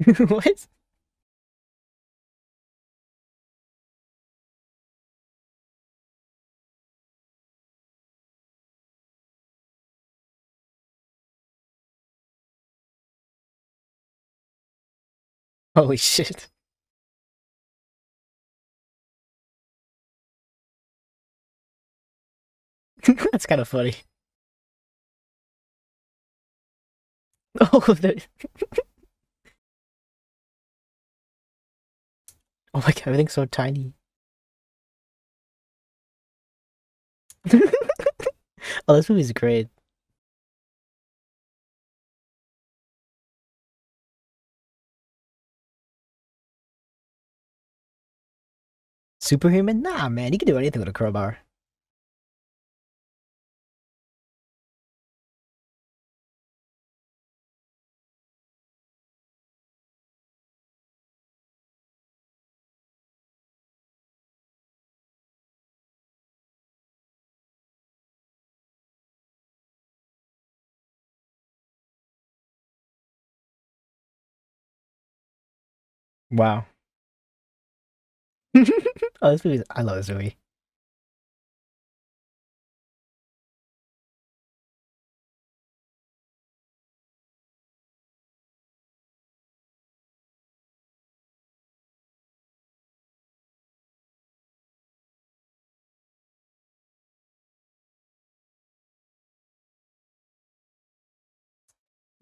what? Holy shit. That's kind of funny. Oh, the... oh my god, everything's so tiny. oh, this movie's great. Superhuman? Nah, man, he can do anything with a crowbar. Wow. Oh, this movie, I love this movie.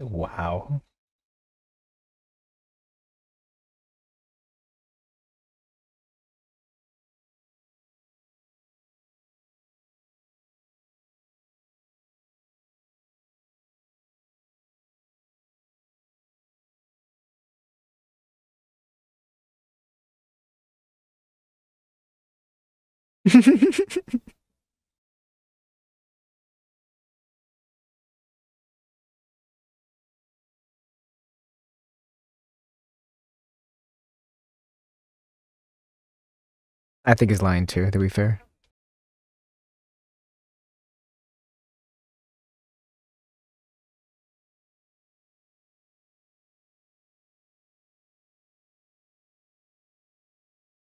Wow. I think he's lying too, to be fair.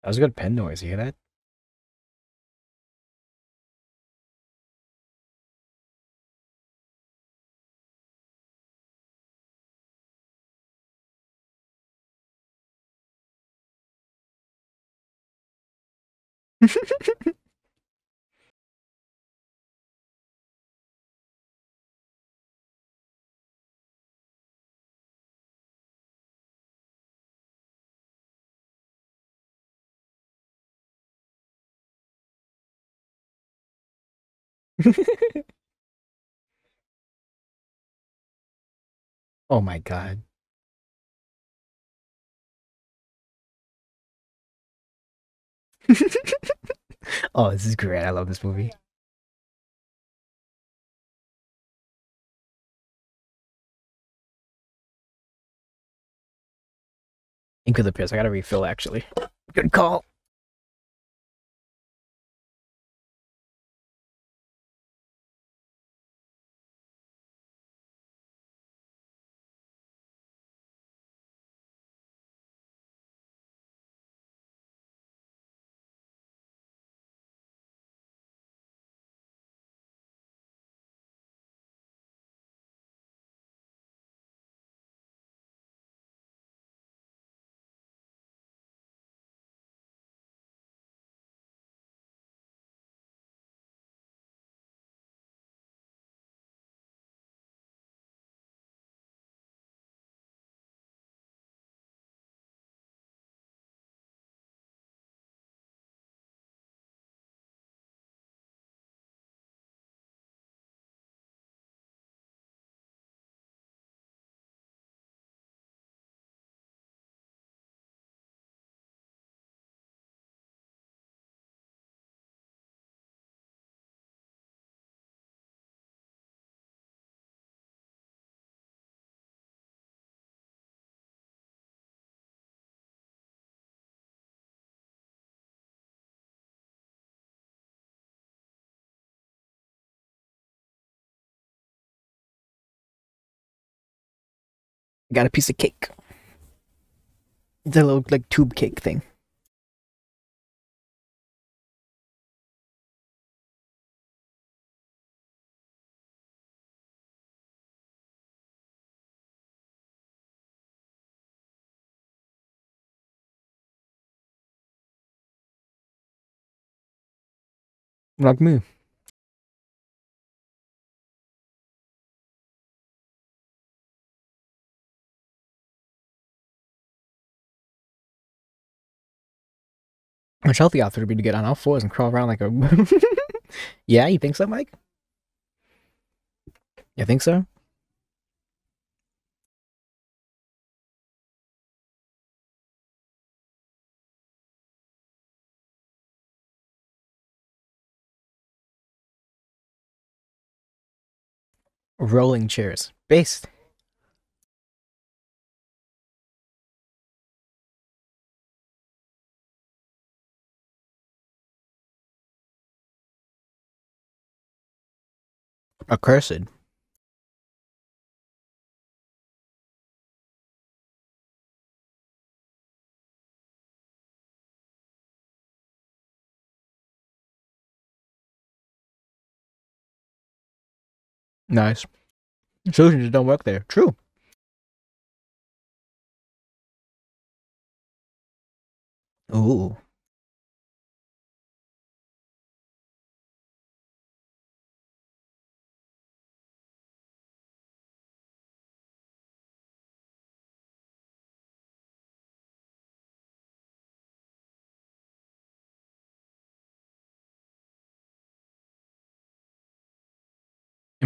That was a good pen noise, you hear that? oh my god. oh, this is great. I love this movie. Ink of the Piss. I gotta refill actually. Good call. Got a piece of cake. It's a little like tube cake thing. Like me. Much healthy outfit would be to get on all fours and crawl around like a. yeah, you think so, Mike? You think so? Rolling chairs. Based. Accursed. Nice. Solutions don't work there. True. Ooh.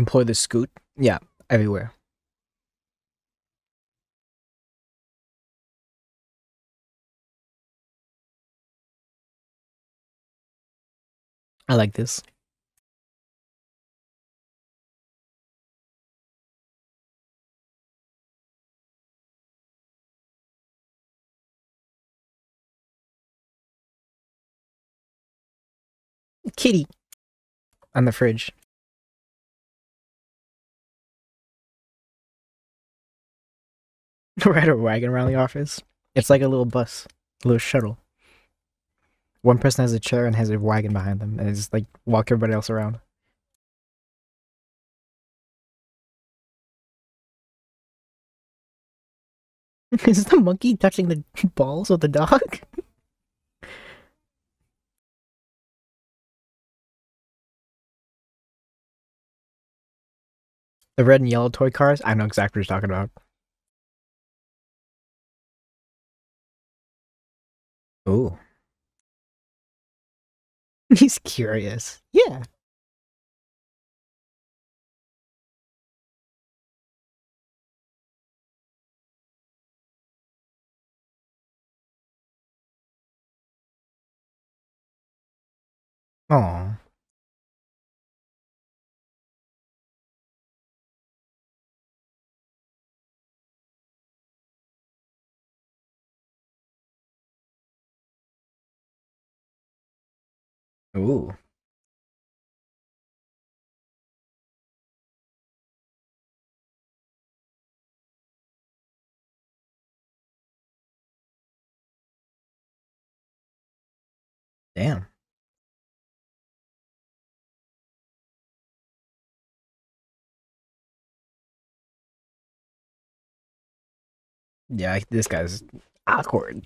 Employ the scoot. Yeah, everywhere. I like this. Kitty. On the fridge. Ride a wagon around the office. It's like a little bus, a little shuttle. One person has a chair and has a wagon behind them, and it's like walk everybody else around. Is the monkey touching the balls of the dog? the red and yellow toy cars? I know exactly what you're talking about. Ooh. He's curious. Yeah. Aw. Ooh. Damn. Yeah, this guy's awkward.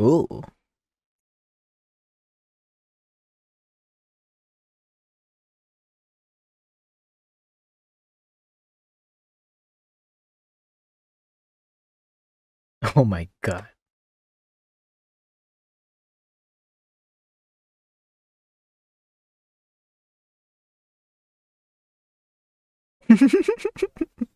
Ooh. Oh my god.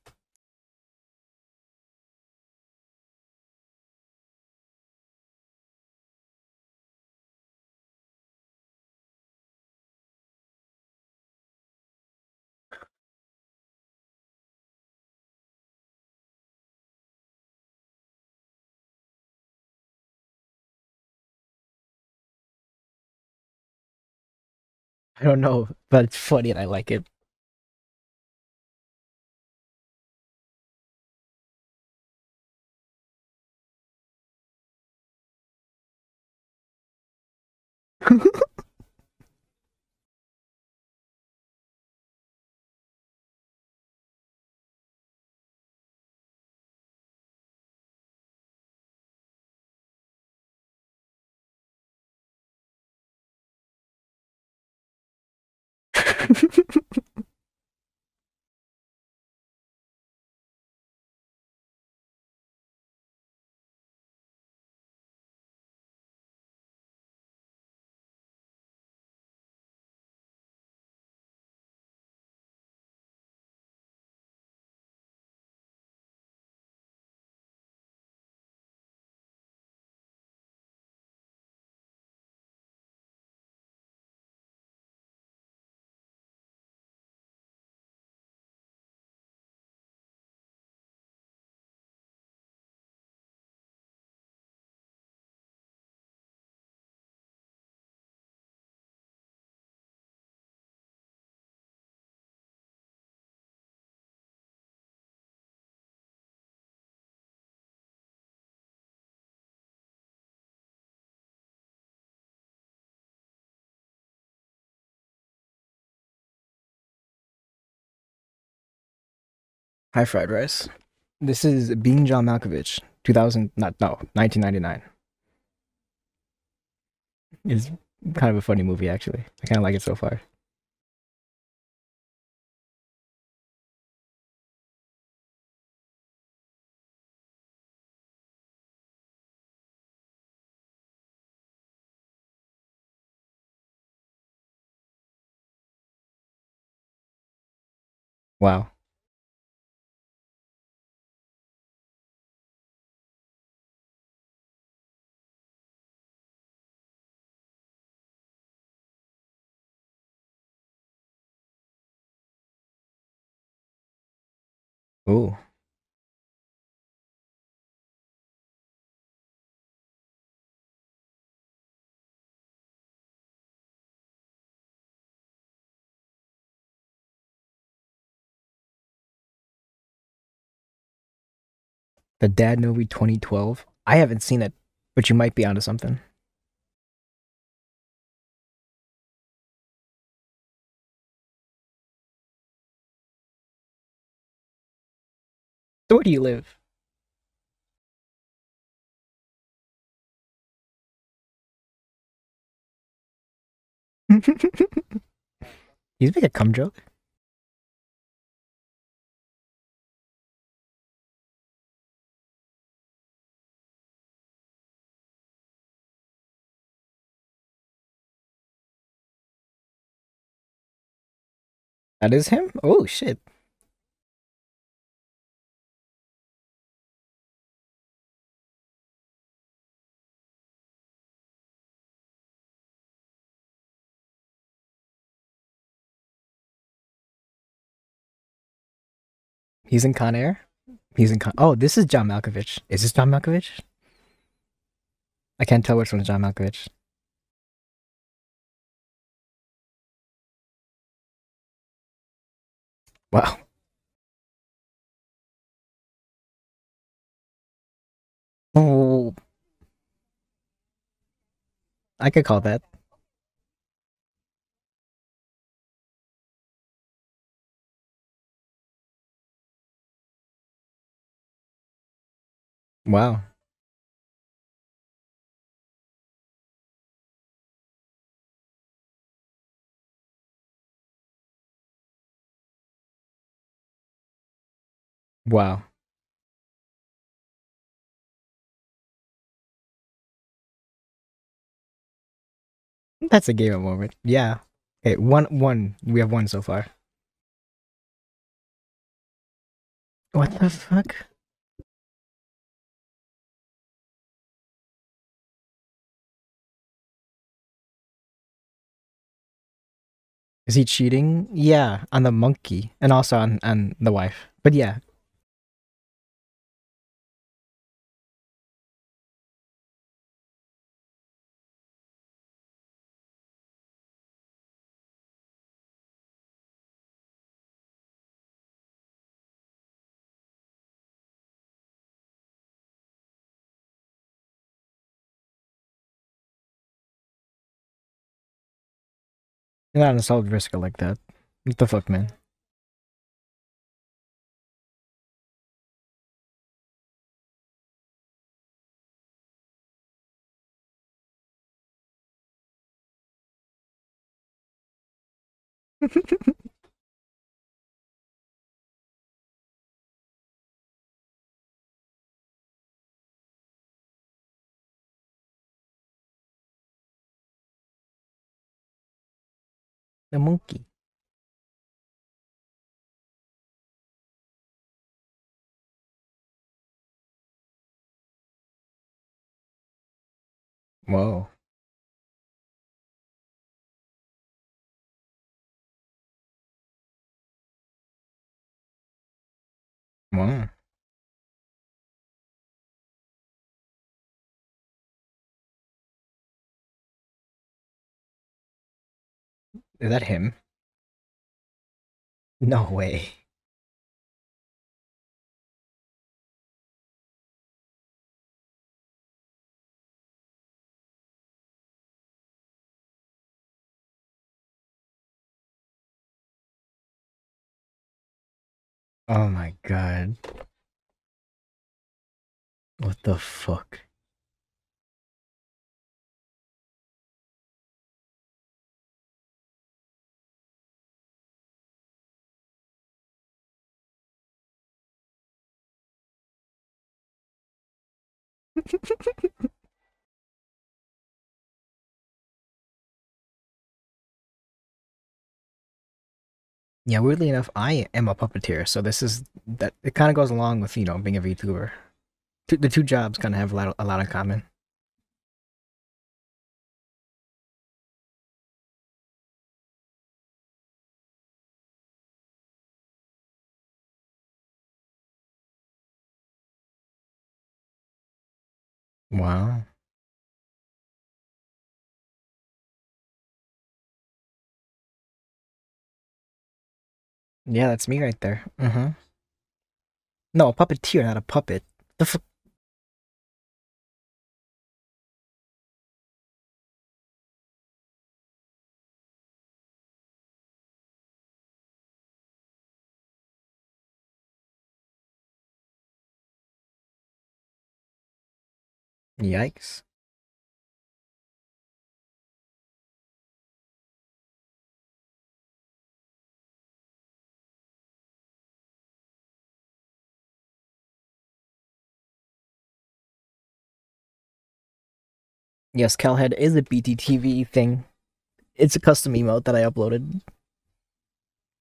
I don't know, but it's funny and I like it. Hi, fried rice. This is Being John Malkovich, 2000, not, no, 1999. It's kind of a funny movie, actually. I kind of like it so far. Wow. Ooh. The Dad Movie 2012. I haven't seen it, but you might be onto something. So where do you live? He's make a cum joke. That is him? Oh shit. He's in Con Air? He's in Con Oh, this is John Malkovich. Is this John Malkovich? I can't tell which one is John Malkovich. Wow. Oh. I could call that. Wow. Wow. That's a gamer moment. Yeah. Okay, one one. We have one so far. What the fuck? Is he cheating? Yeah, on the monkey and also on on the wife. But yeah, You're not installed Vriska like that. What the fuck, man? the monkey. Wow. Is that him? No way. Oh my god. What the fuck? yeah, weirdly enough, I am a puppeteer, so this is that it kind of goes along with you know being a VTuber. The two jobs kind of have a lot, a lot in common. Wow. Yeah, that's me right there. Mm-hmm. No, a puppeteer, not a puppet. The fuck? Yikes. Yes, Calhead is a BTTV thing. It's a custom emote that I uploaded.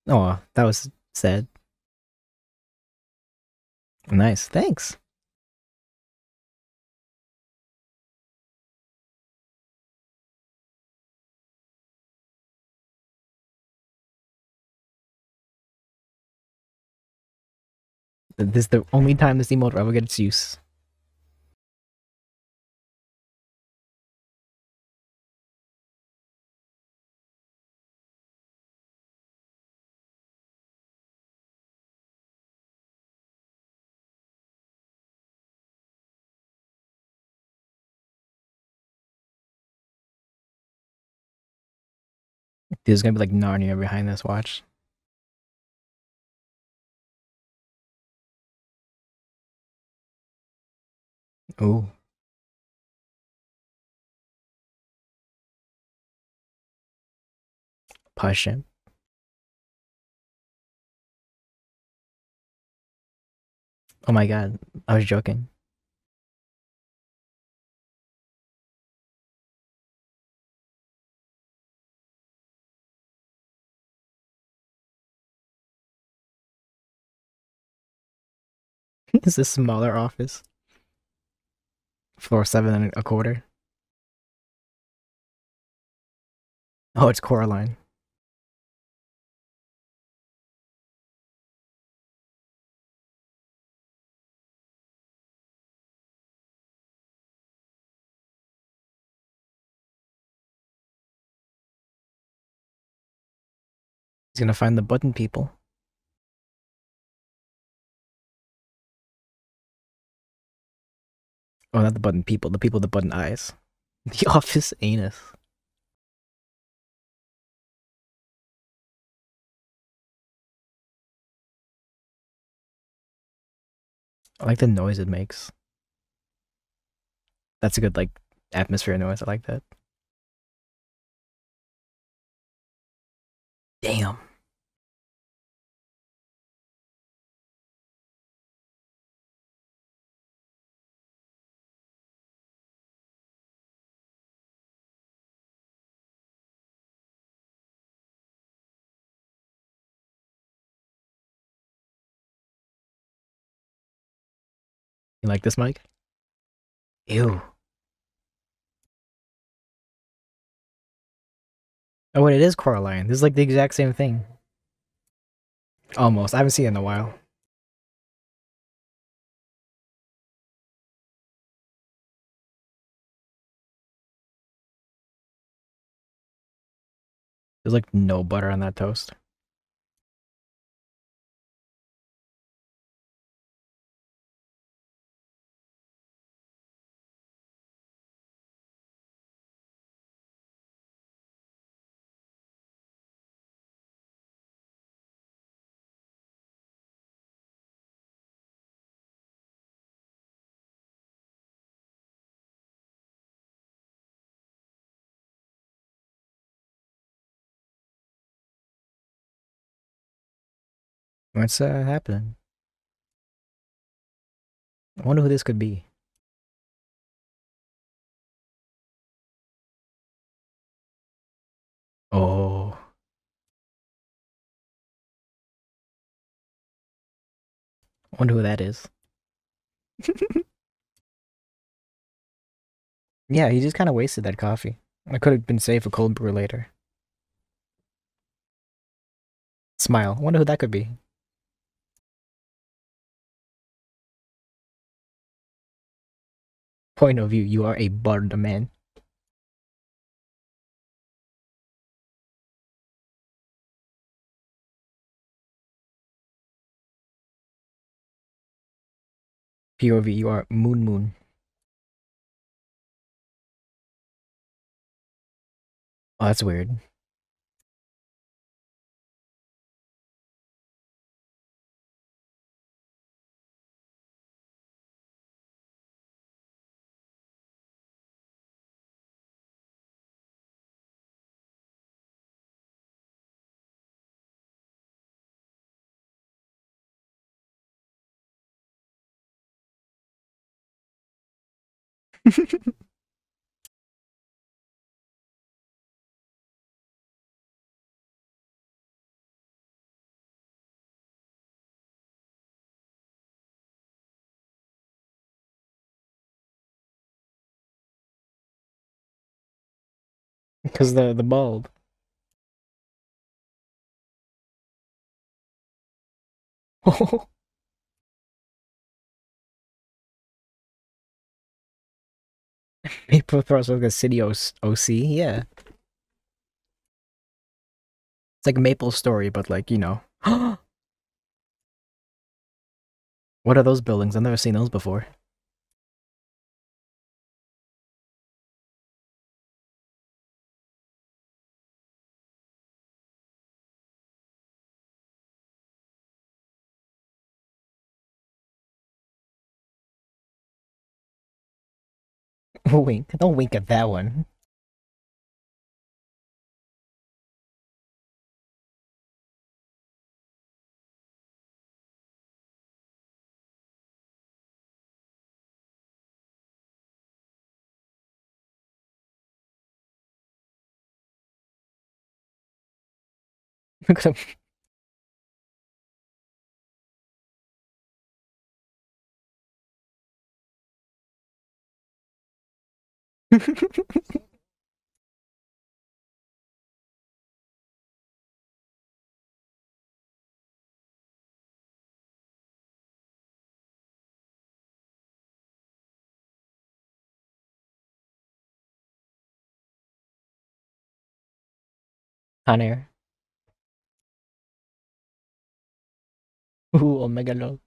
Oh, that was sad. Nice, thanks. This is the only time this emote ever get its use. There's gonna be like Narnia behind this watch. Oh. Passion. Oh my god, I was joking. This is a smaller office. Floor seven and a quarter. Oh, it's Coraline. He's gonna find the button people. Oh, not the button people, the people with the button eyes. The office anus. I like the noise it makes. That's a good, like, atmosphere noise. I like that. Damn. You like this mic? Ew. Oh wait, it is Coraline. This is like the exact same thing. Almost. I haven't seen it in a while. There's like no butter on that toast. What's uh, happening? I wonder who this could be. Oh. I wonder who that is. yeah, he just kind of wasted that coffee. I could have been saved for cold brew later. Smile. I wonder who that could be. Point of view, you are a bird man. POV, you are Moon Moon. Oh, that's weird. Because the the bulb. Maple throws like a city OC, yeah. It's like Maple Story, but like, you know. what are those buildings? I've never seen those before. Wink. Don't wink at that one. Look at him. Con Air. Ooh, Omega Lol.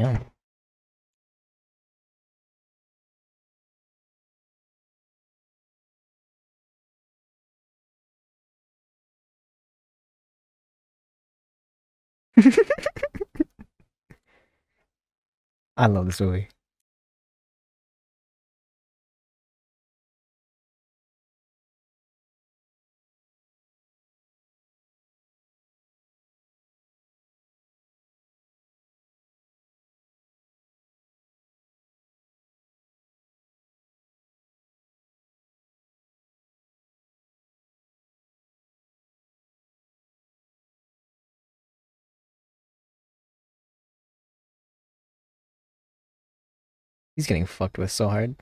Damn. I love this movie. He's getting fucked with so hard.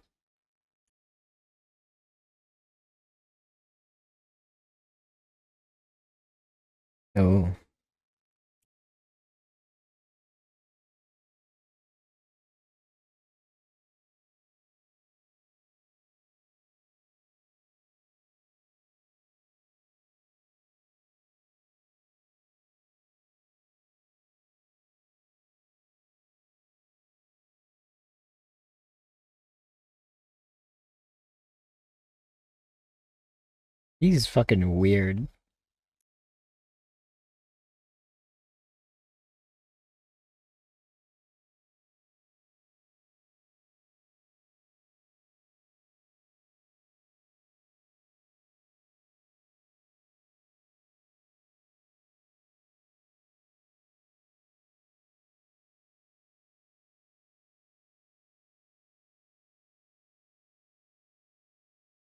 Oh. He's fucking weird.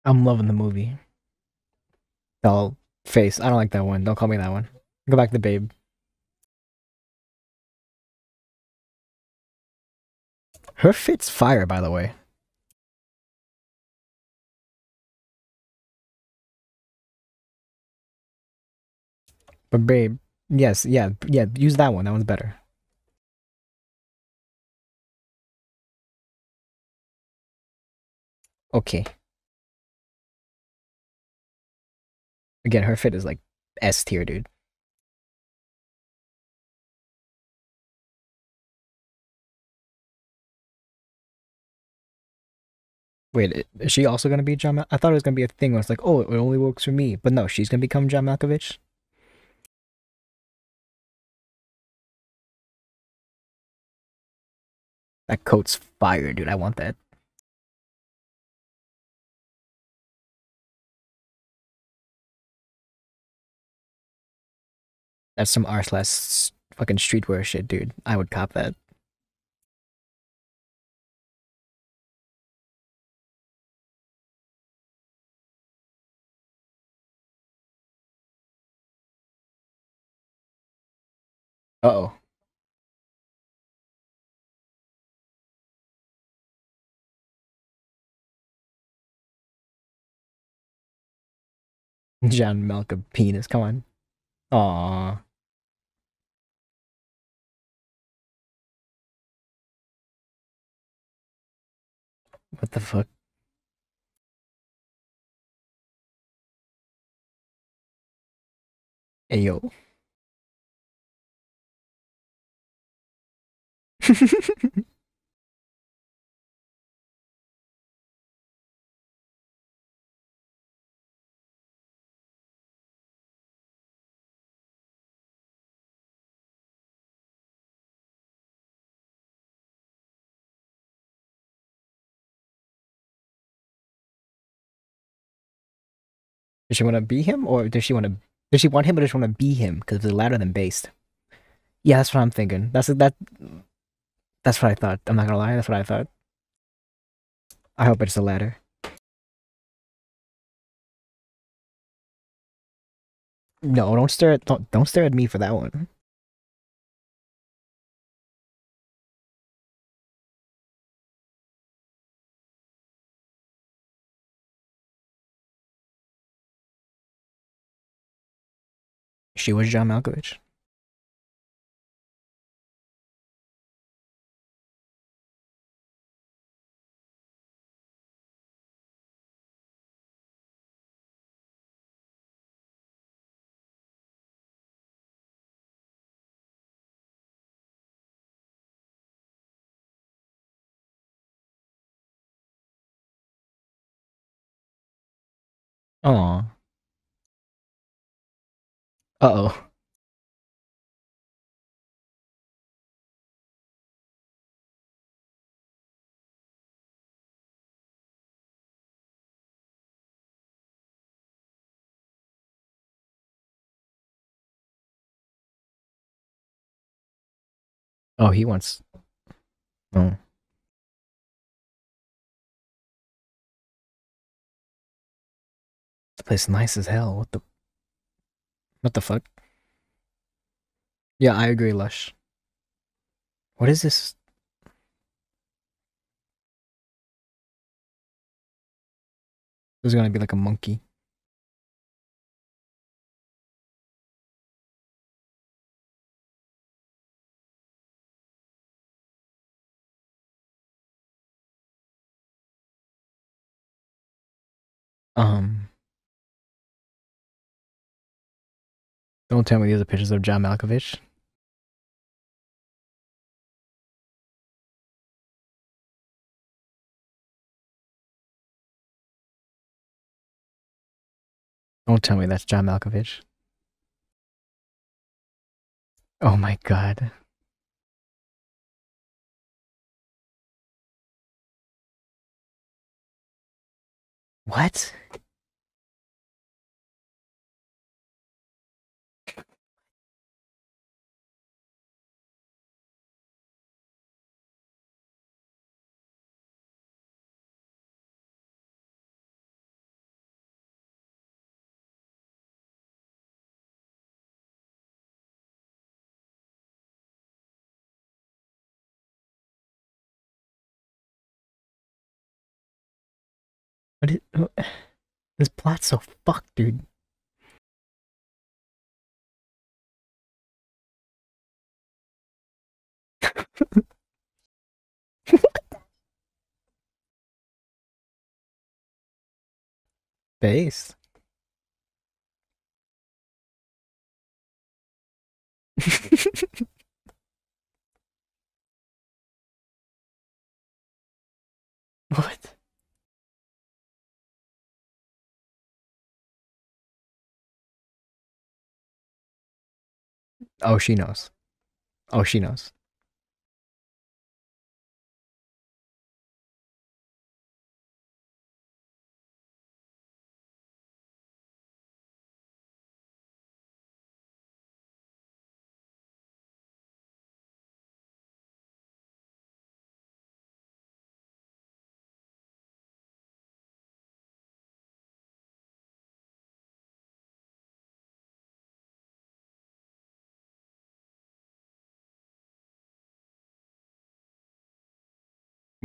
I'm loving the movie. Doll face. I don't like that one. Don't call me that one. Go back to Babe. Her fit's fire, by the way. But Babe, yes, yeah, yeah, use that one. That one's better. Okay. Again, her fit is like S tier, dude. Wait, is she also gonna be John? Mal I thought it was gonna be a thing where it's like, oh, it only works for me, but no, she's gonna become John Malkovich. That coat's fire, dude. I want that. That's some R slash fucking streetwear shit, dude. I would cop that. Uh oh. John Malcolm penis, come on. Aww. What the fuck? Ayo. She want to be him, or does she want to? Does she want him, or does she want to be him? Because it's louder than based. Yeah, that's what I'm thinking. That's that. That's what I thought. I'm not gonna lie. That's what I thought. I hope it's the latter. No, don't stare at don't don't stare at me for that one. She was John Malkovich. Uh-oh. Oh, he wants. Oh. This place nice as hell. What the? What the fuck? Yeah, I agree, Lush. What is this? This is gonna be like a monkey. Um. Don't tell me these are pictures of John Malkovich. Don't tell me that's John Malkovich. Oh my god. What? This plot's so fucked, dude. Base. what? Oh, she knows. Oh, she knows.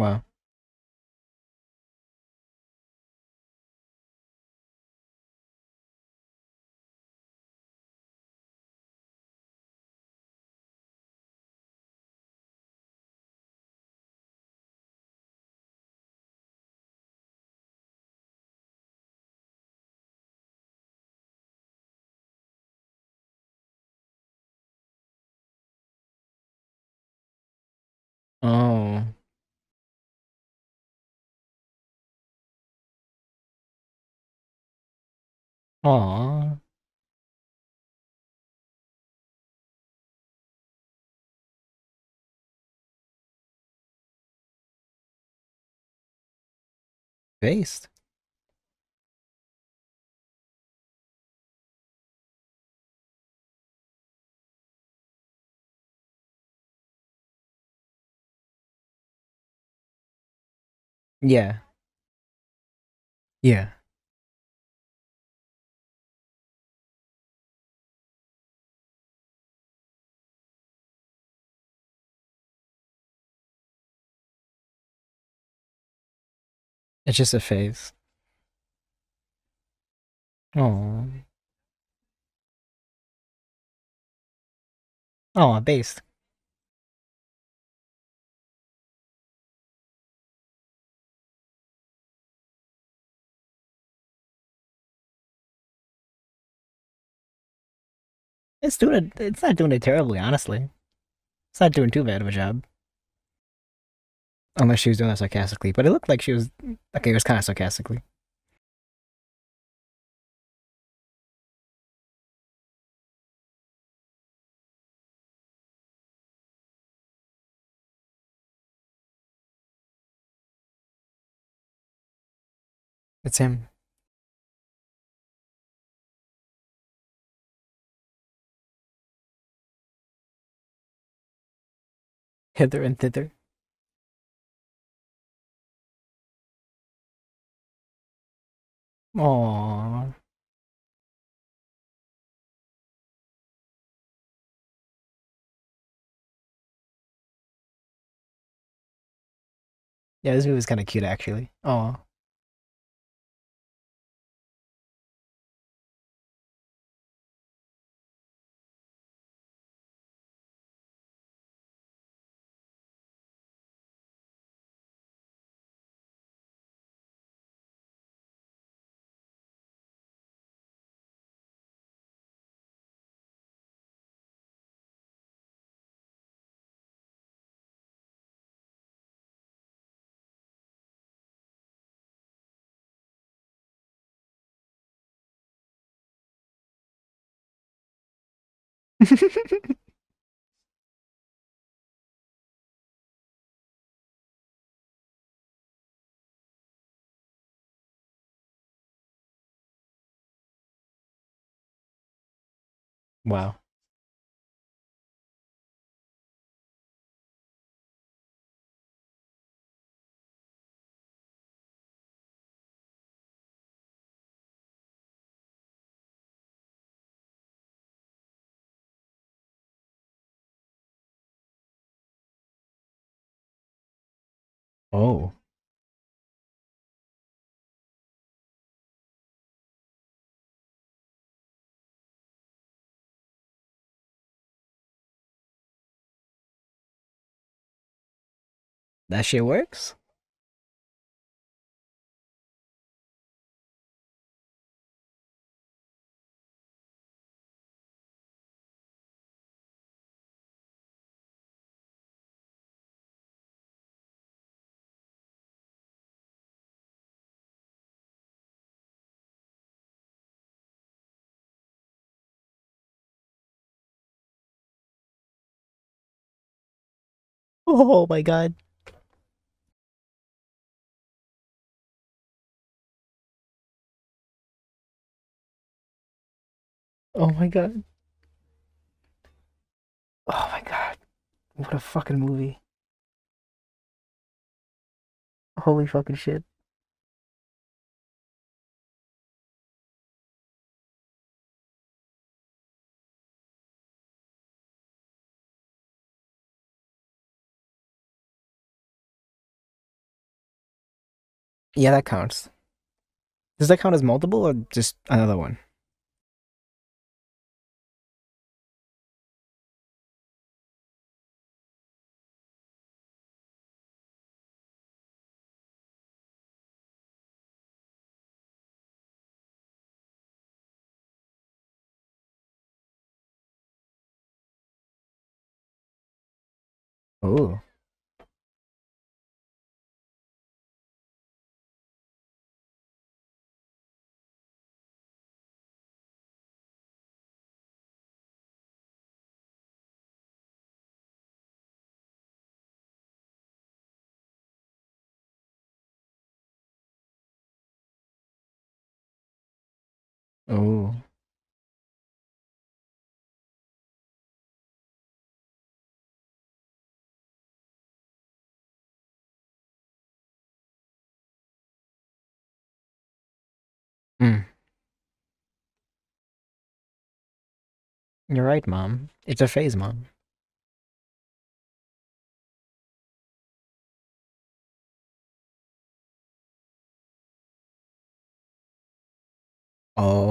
Wow. Oh. Aww. Based. Yeah. Yeah. It's just a phase. Oh. Oh, based. It's doing it. It's not doing it terribly, honestly. It's not doing too bad of a job. Unless she was doing that sarcastically, but it looked like she was. Okay, it was kind of sarcastically. It's him. Hither and thither. Aww. Yeah, this movie was kind of cute actually. Aw. wow. Oh. That shit works? Oh my god. Oh my god. Oh my god. What a fucking movie. Holy fucking shit. Yeah, that counts. Does that count as multiple or just another one? Oh. Oh. Mm. You're right, mom. It's a phase, mom. Oh.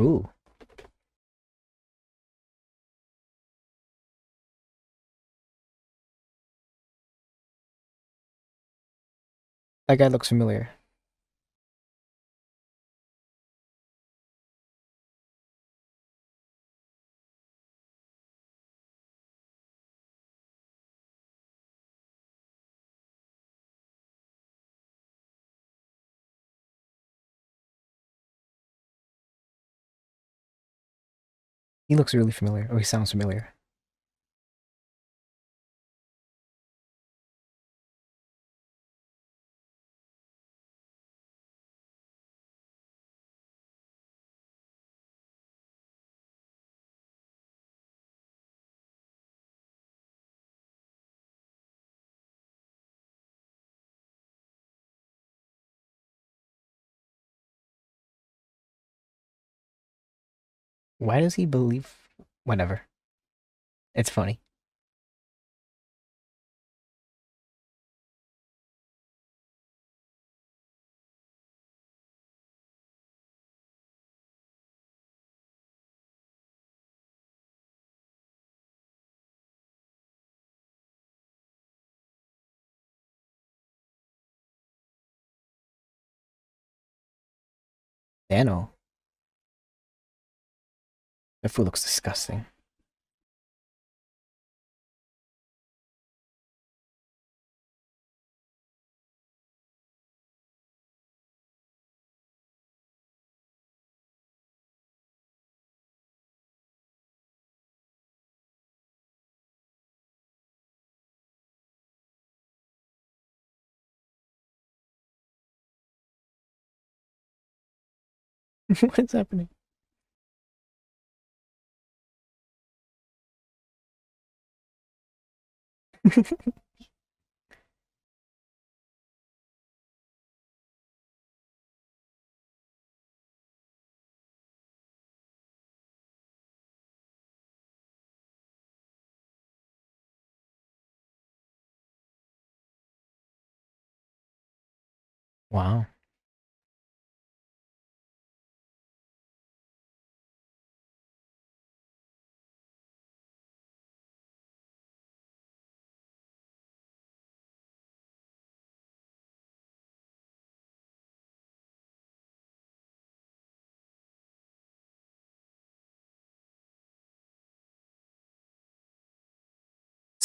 Ooh. That guy looks familiar. He looks really familiar. Oh, he sounds familiar. Why does he believe? Whatever. It's funny. Dano. That food looks disgusting. What's happening? wow.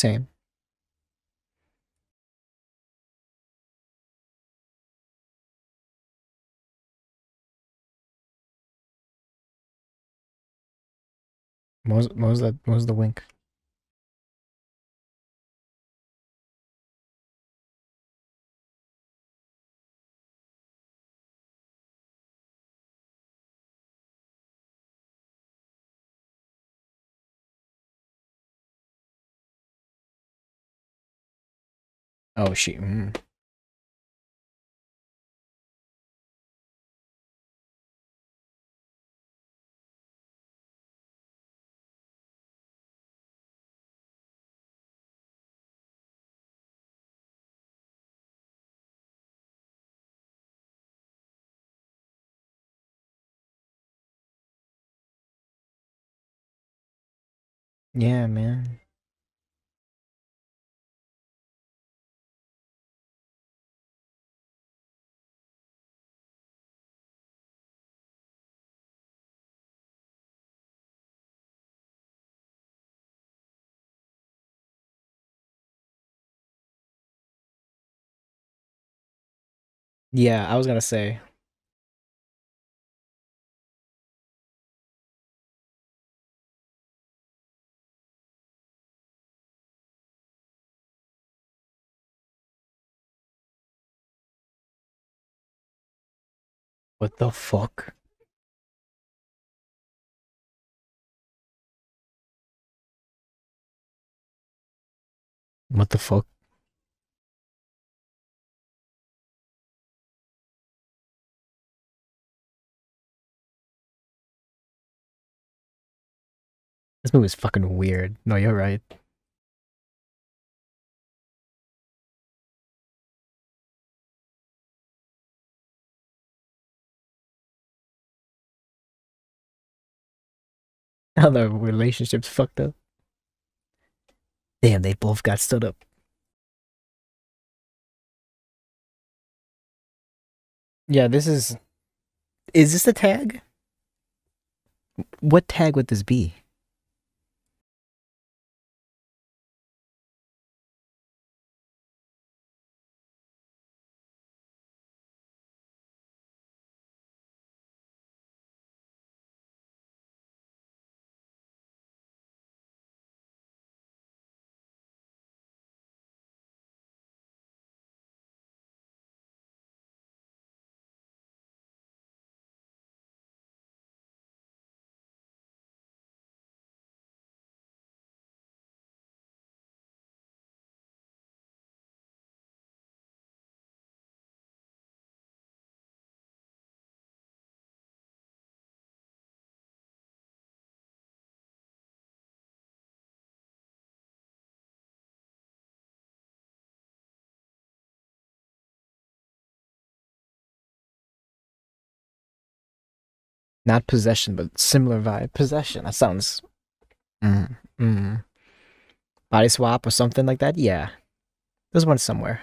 Same. What was, what was that? What was the wink? Oh, she. Mm. Yeah, man. Yeah, I was gonna say. What the fuck? What the fuck? This movie fucking weird. No, you're right. How the relationship's fucked up. Damn, they both got stood up. Yeah, this is. Is this the tag? What tag would this be? Not possession, but similar vibe. Possession. That sounds. Mm, mm. Body swap or something like that. Yeah, there's one somewhere.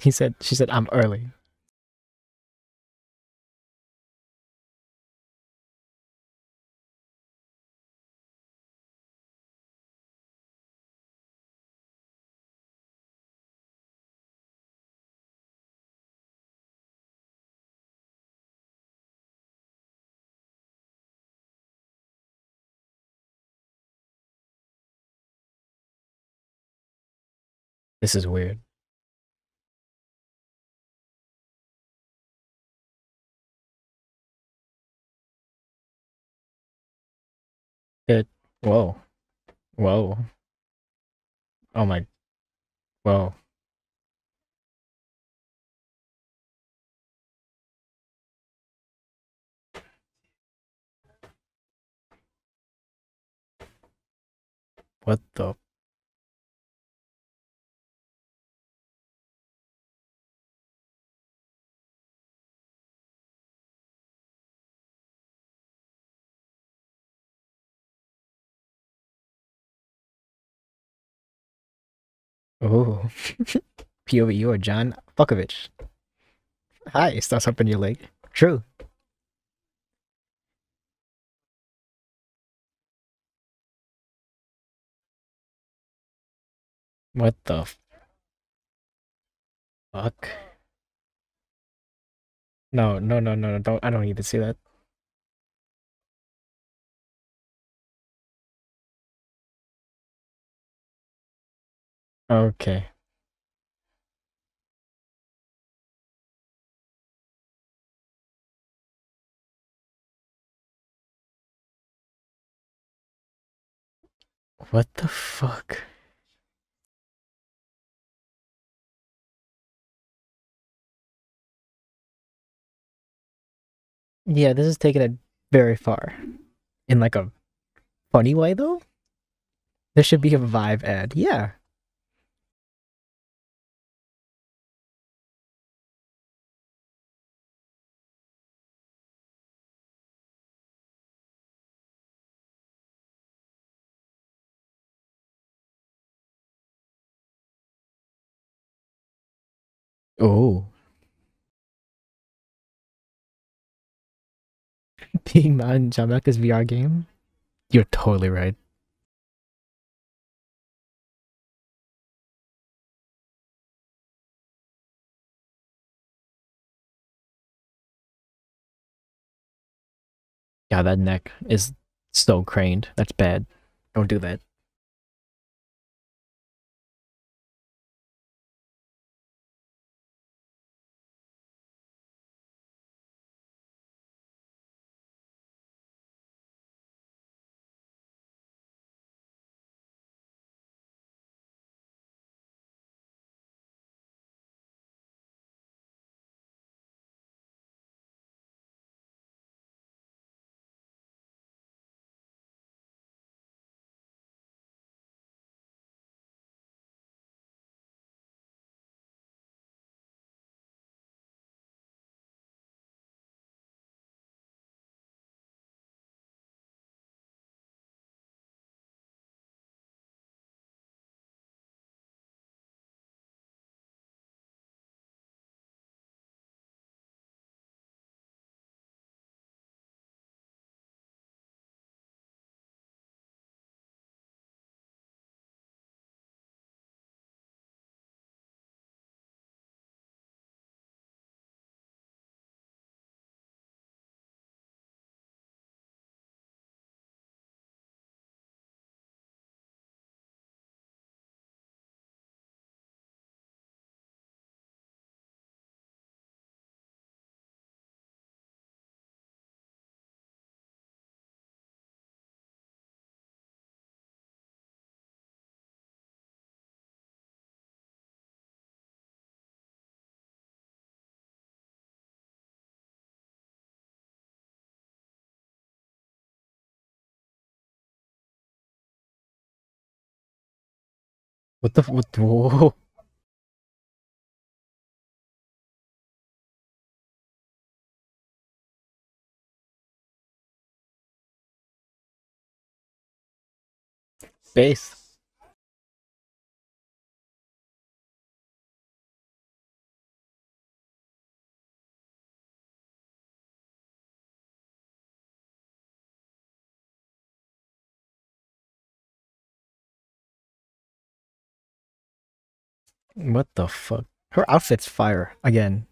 He said. She said, "I'm early." This is weird. It. Whoa. Whoa. Oh my. Whoa. What the? Oh. POV you or John Fuckovich. Hi, starts up in your leg. True. What the fuck? No, no, no, no, no, don't I don't need to see that. Okay. What the fuck? Yeah, this is taking it very far. In like a funny way though? There should be a Vive ad. Yeah. Oh. Being mad in Jamaica's VR game? You're totally right. Yeah, that neck is so craned. That's bad. Don't do that. What the what? Whoa. Base. What the fuck? Her outfit's fire again.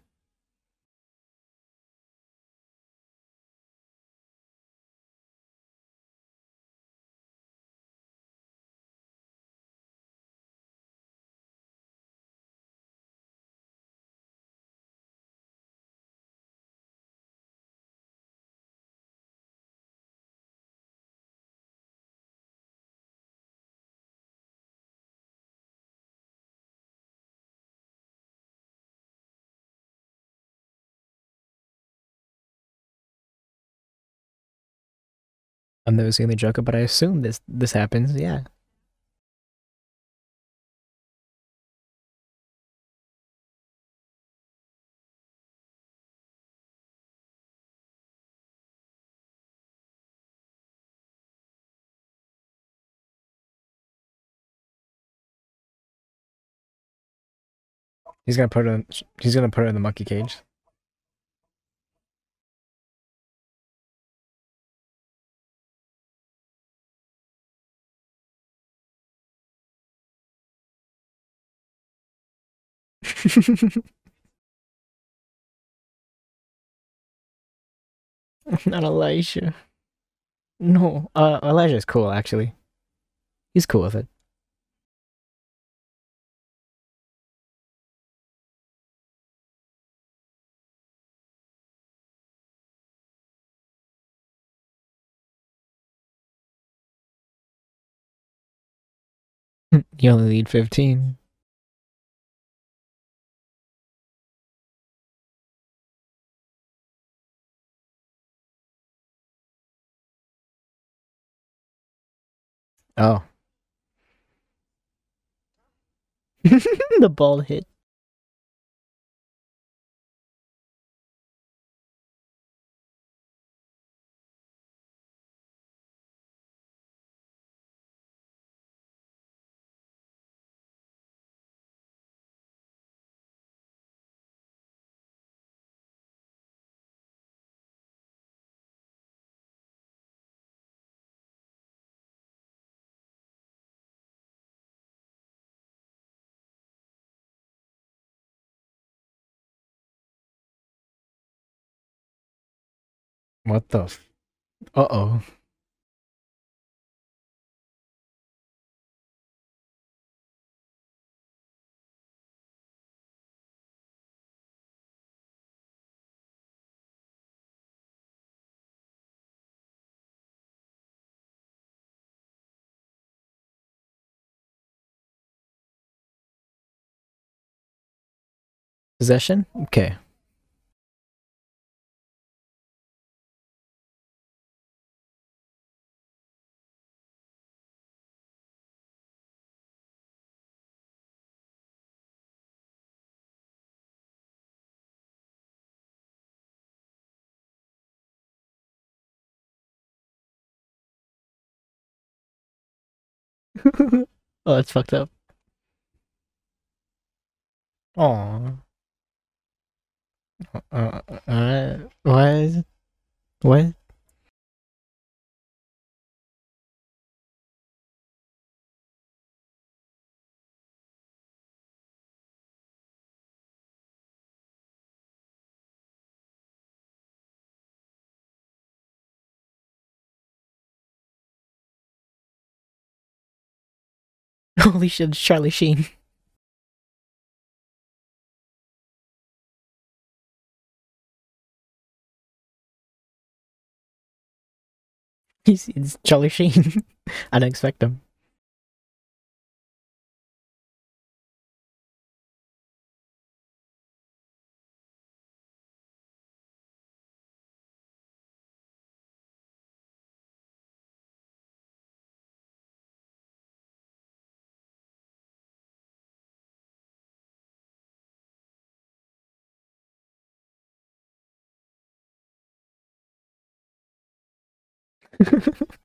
I've never seen the Joker, but I assume this this happens. Yeah. He's gonna put it. In, he's gonna put it in the monkey cage. Not Elijah. No, uh, Elijah's cool actually. He's cool with it. you only need 15. Oh. the ball hit. What the? uh oh. Possession? Okay. Oh, that's fucked up. Aww. Uh, uh, uh, what? What? Holy shit, Charlie Sheen. He's, it's Charlie Sheen. I didn't expect him.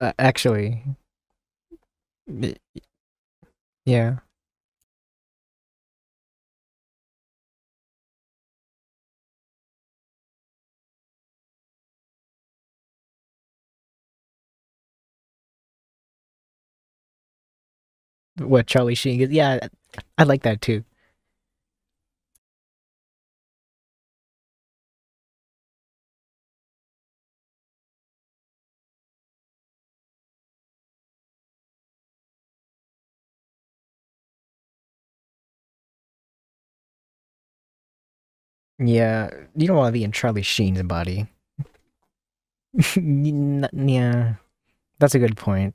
uh, actually, yeah. What Charlie Sheen is? Yeah, I like that too. Yeah, you don't want to be in Charlie Sheen's body. Yeah, that's a good point.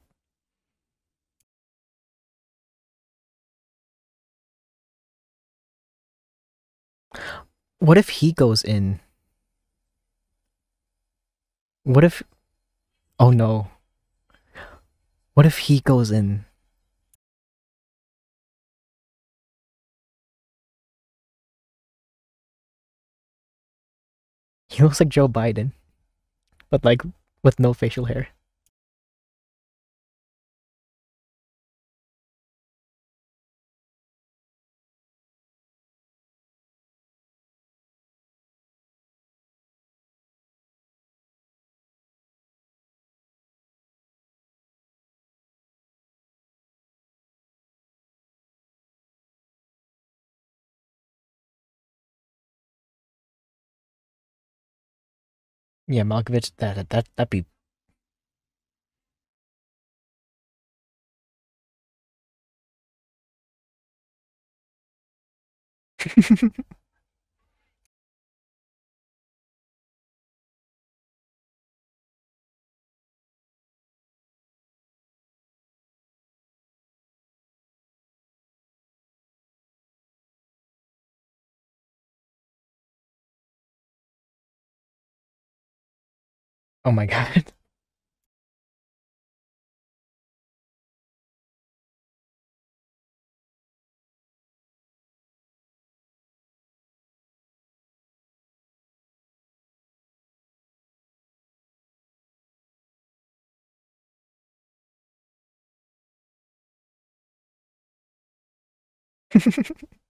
What if he goes in? What if? Oh no. What if he goes in? He looks like Joe Biden, but like with no facial hair. Yeah, Malkovich. That that that'd be. oh my god.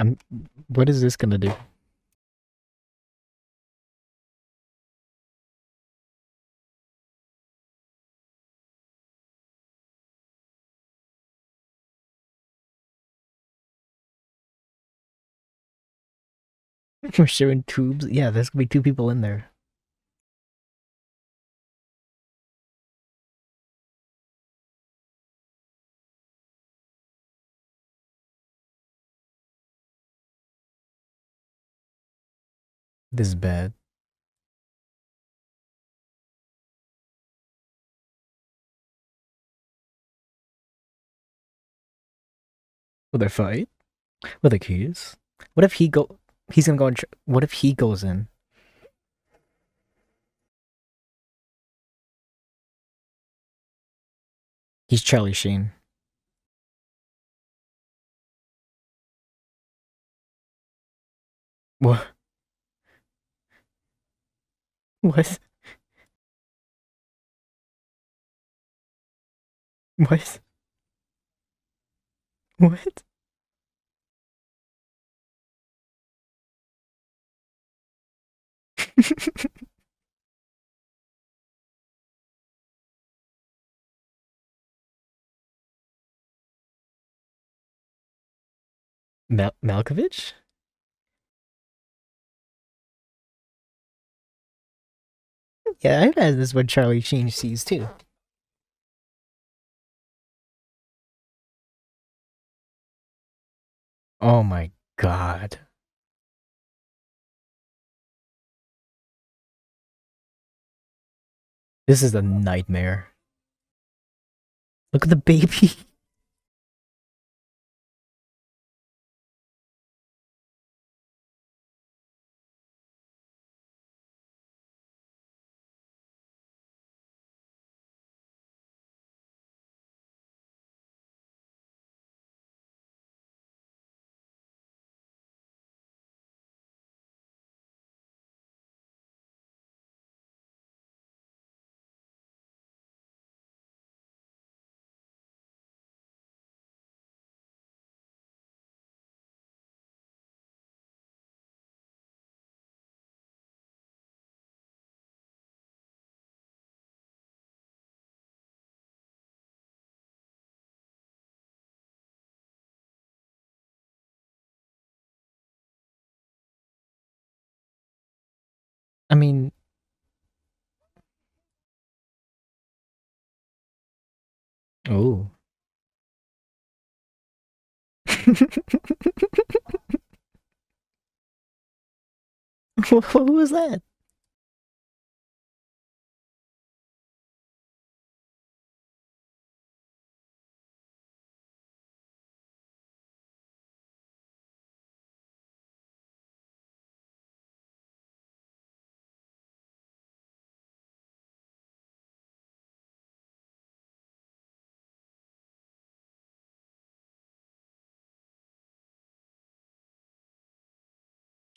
I'm. What is this gonna do? We're sharing tubes. Yeah, there's gonna be two people in there. This is bad. Will they fight? Will they kiss? What if he go? He's gonna go in. What if he goes in? He's Charlie Sheen. What? What? What? What? Mal- Malkovich? Yeah, I've had this what Charlie Sheen sees too. Oh my god. This is a nightmare. Look at the baby. mean, oh. Who was that?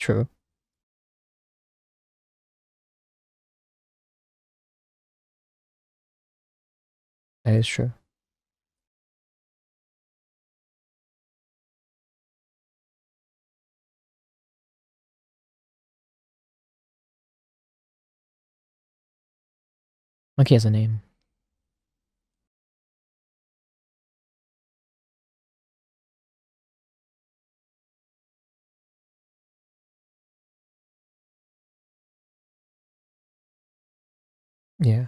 True. That is true. Monkey has a name. Yeah.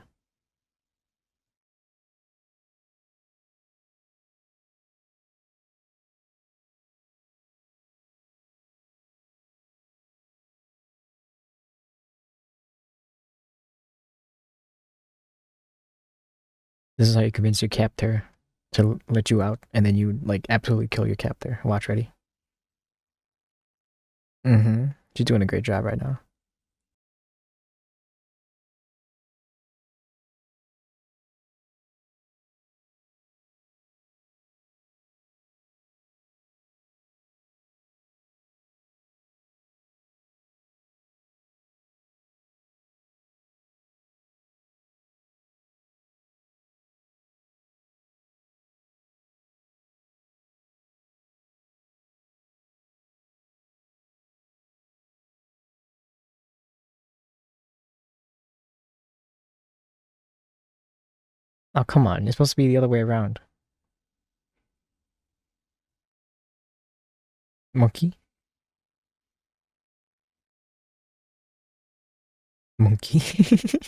This is how you convince your captor to let you out, and then you like absolutely kill your captor. Watch, ready? Mm-hmm. She's doing a great job right now. Oh, come on. It's supposed to be the other way around. Monkey? Monkey?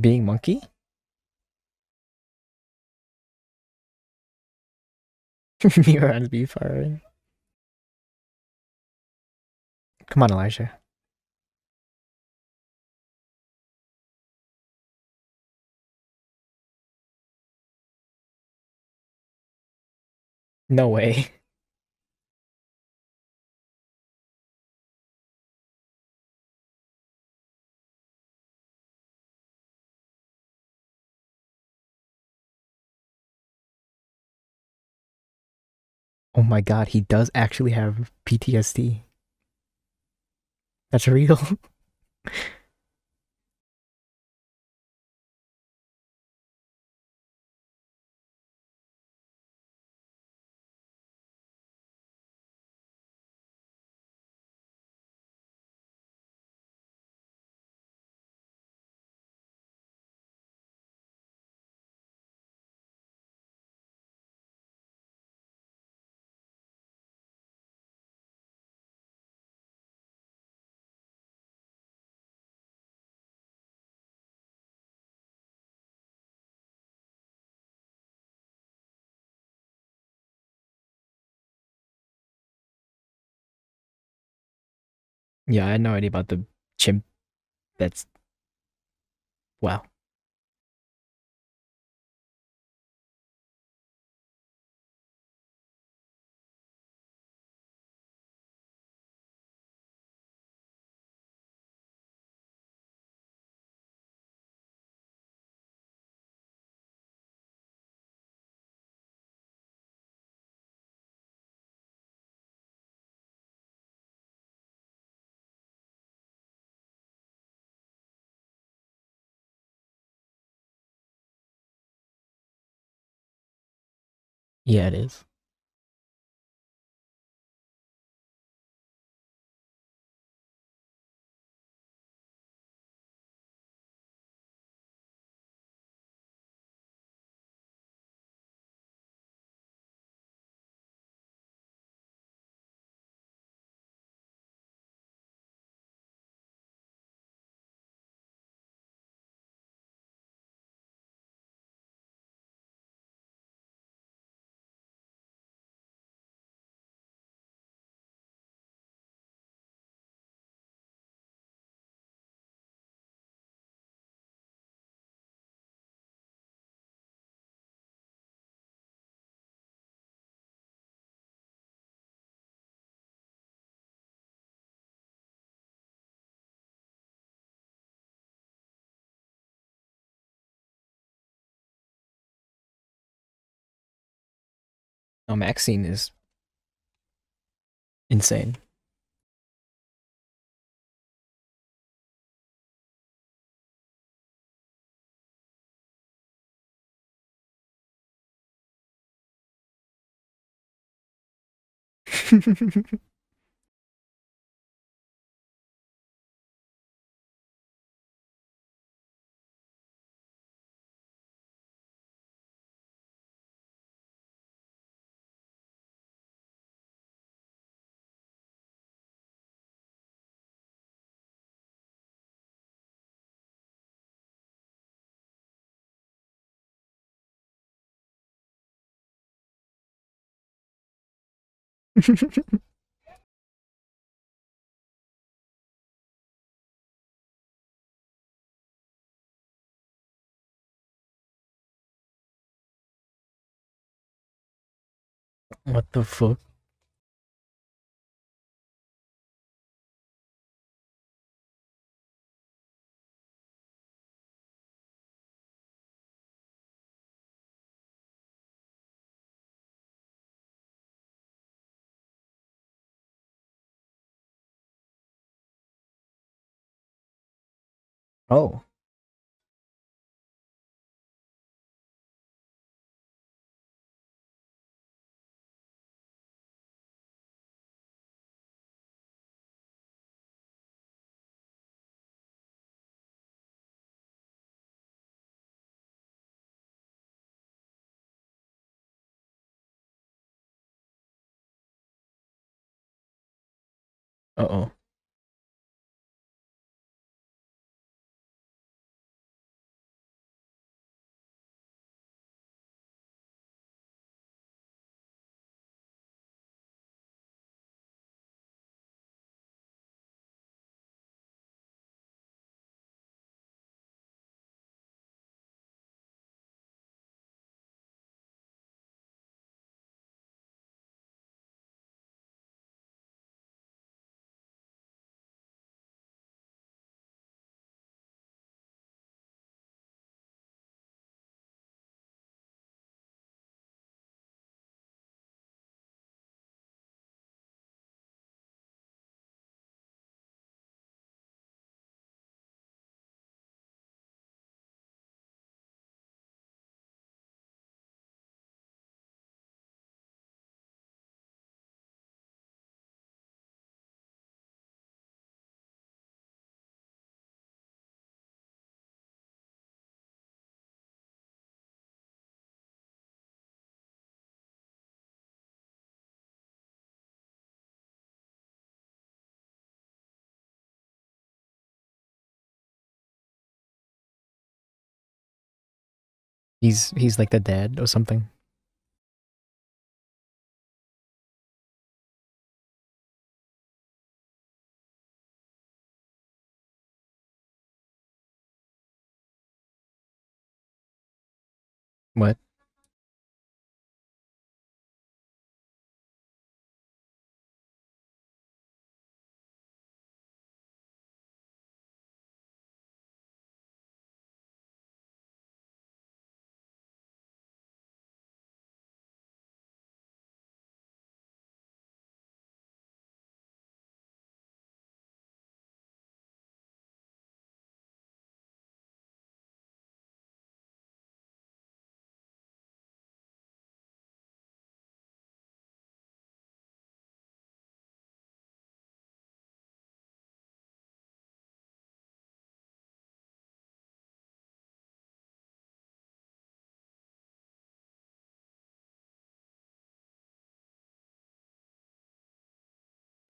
Being monkey? You're be firing. Come on, Elijah. No way. Oh my god, he does actually have PTSD. That's real. Yeah, I had no idea about the chimp. That's wow. Yeah, it is. Um, no, Maxine is insane. what the fuck? Oh. Uh He's he's like the dad or something. What?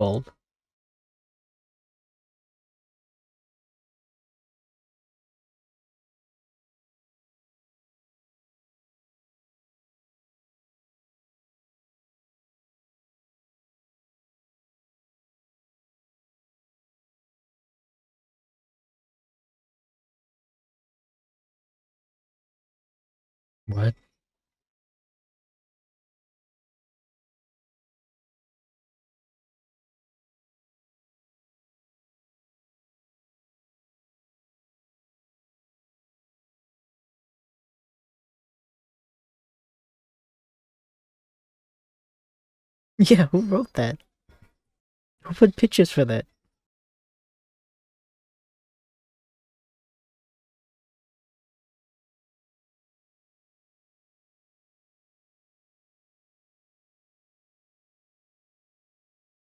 Bulb. What? Yeah, who wrote that? Who put pictures for that?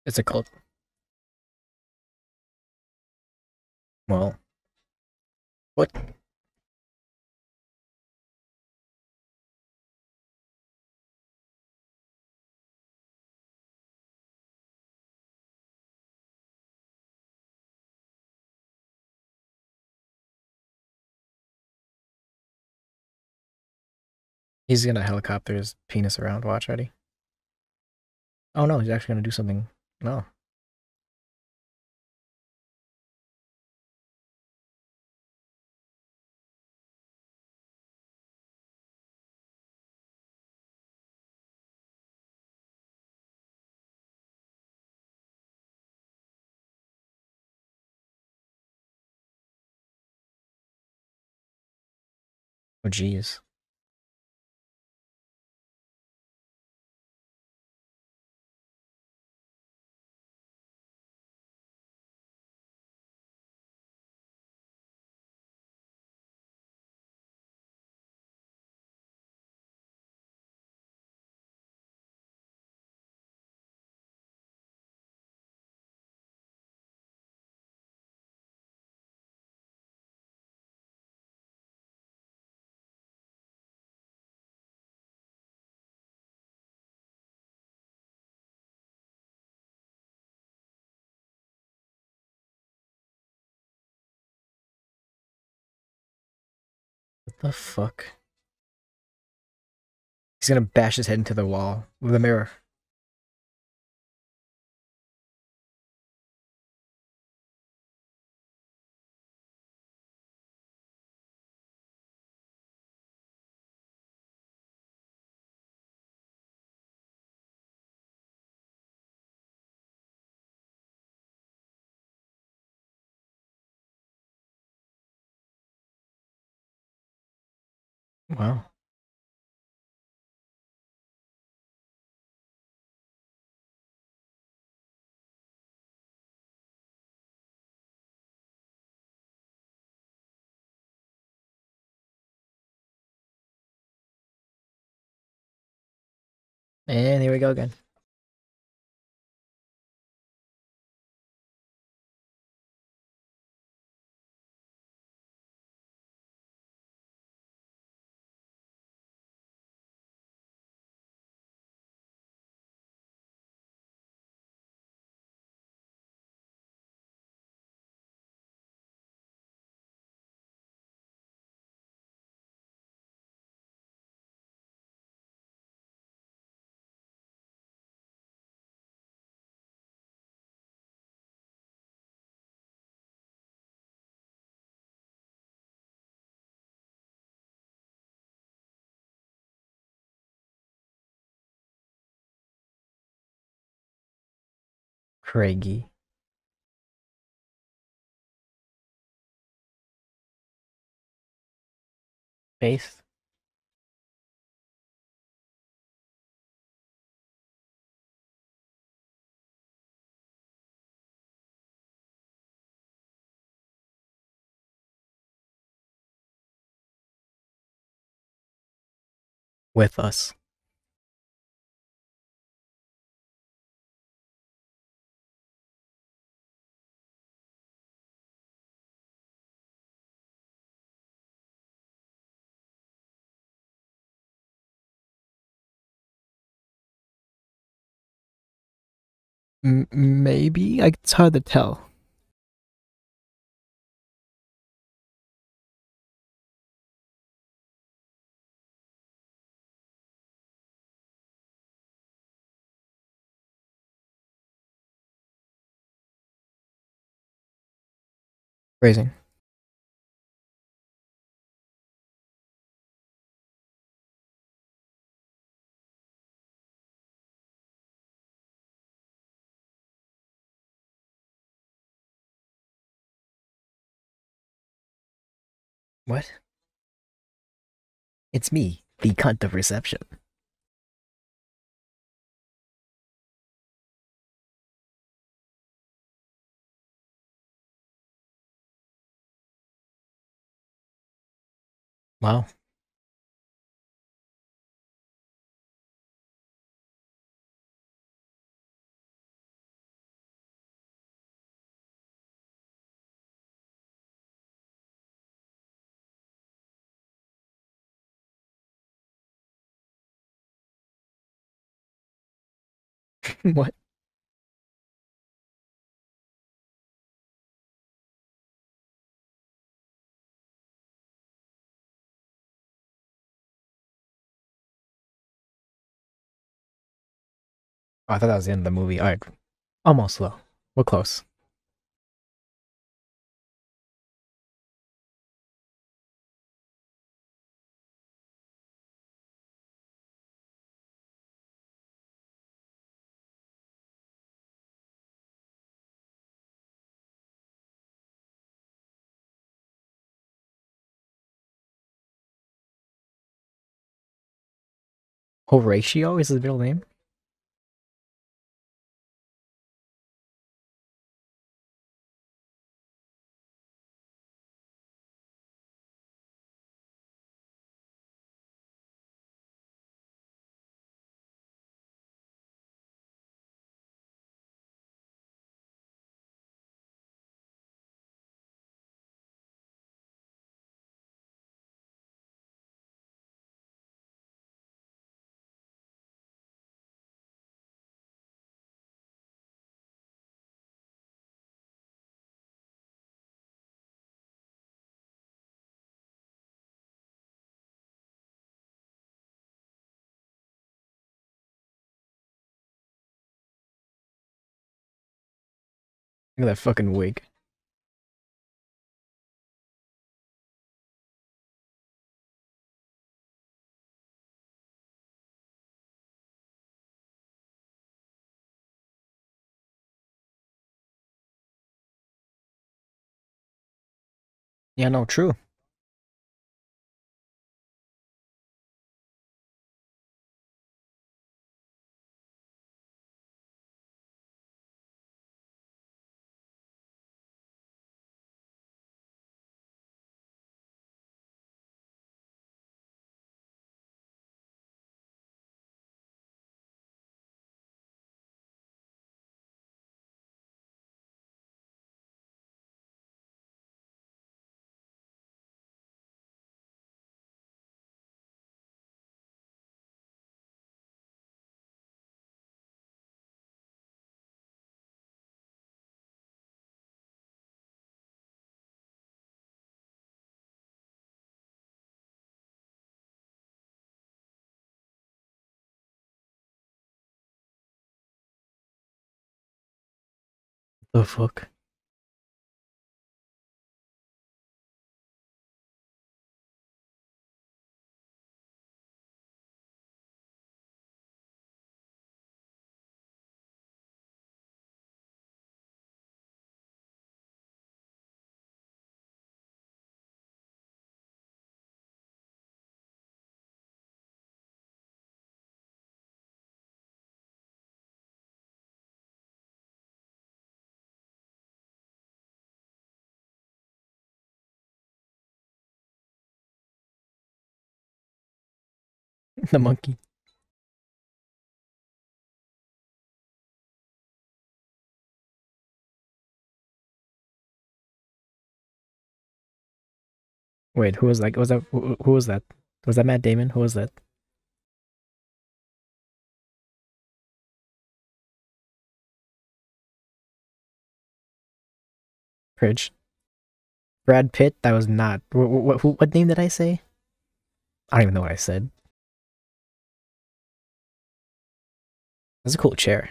It's a cult. Well. What? He's gonna helicopter his penis around. Watch, ready? Oh no, he's actually gonna do something. No. Oh jeez. The fuck? He's gonna bash his head into the wall with a mirror. Wow. And here we go again. Craigie. Paste. With us. M- maybe it's hard to tell. Phrasing. What? It's me, the cunt of reception. Wow. what? Oh, I thought that was the end of the movie. Alright. Almost though. We're close. Horatio is his middle name? Look at that fucking wig. Yeah, no, true. The fuck? The monkey. Wait, who was like? Was that who, who was that? Was that Matt Damon? Who was that? Pridge. Brad Pitt. That was not. What name did I say? I don't even know what I said. That's a cool chair.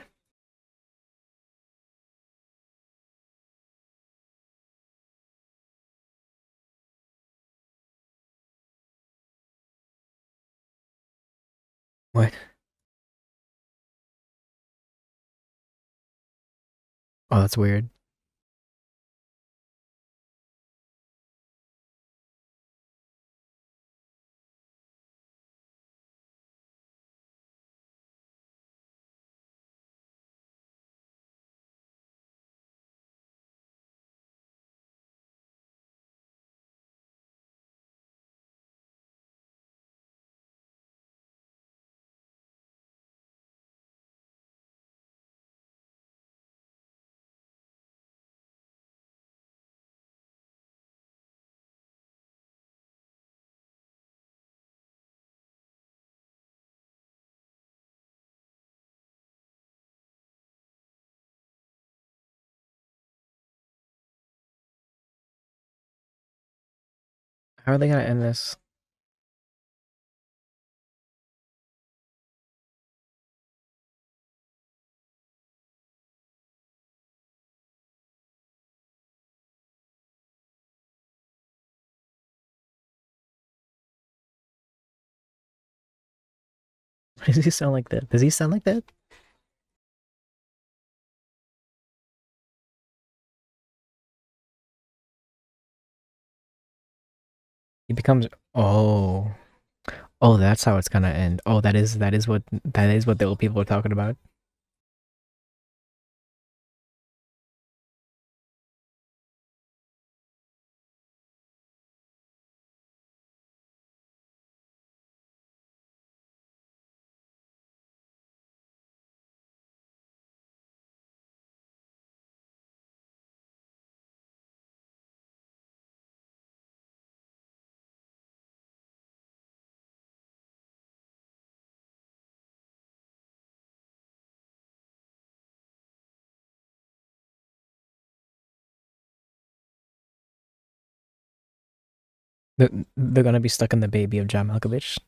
What? Oh, that's weird. How are they gonna end this? Does he sound like that? Does he sound like that? He becomes oh. Oh, that's how it's gonna end. Oh, that is that is what that is what the old people are talking about. They're, they're gonna be stuck in the baby of John Malkovich.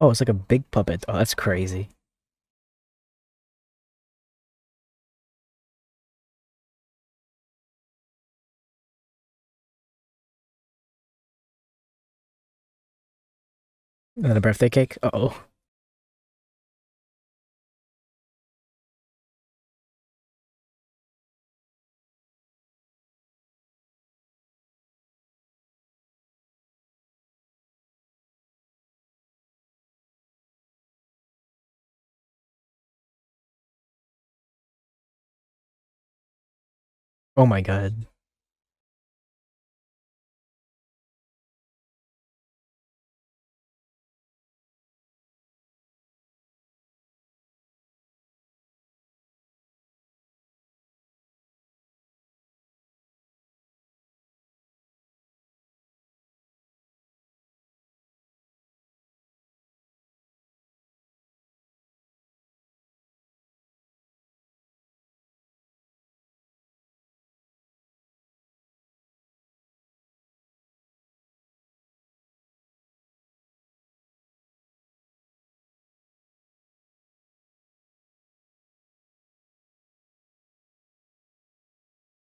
Oh, it's like a big puppet. Oh, that's crazy. And a birthday cake? Uh oh. Oh my god.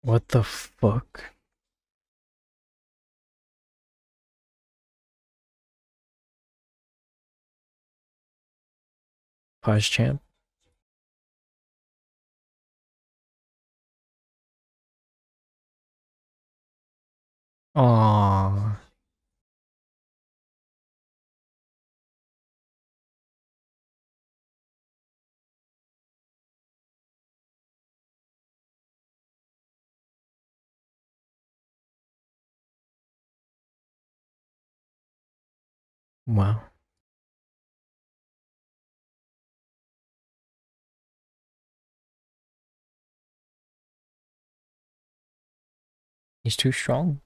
What the fuck? Paj Champ. Aww. Wow. He's too strong.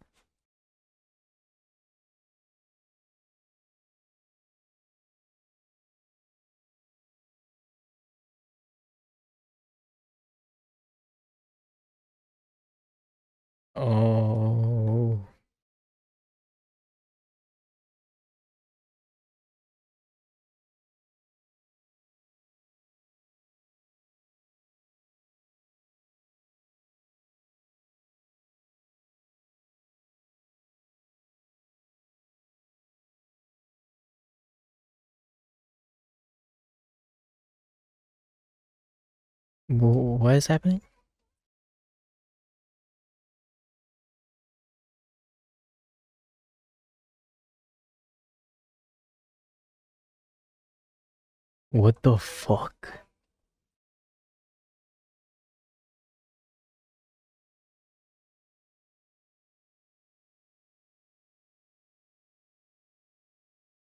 What is happening? What the fuck?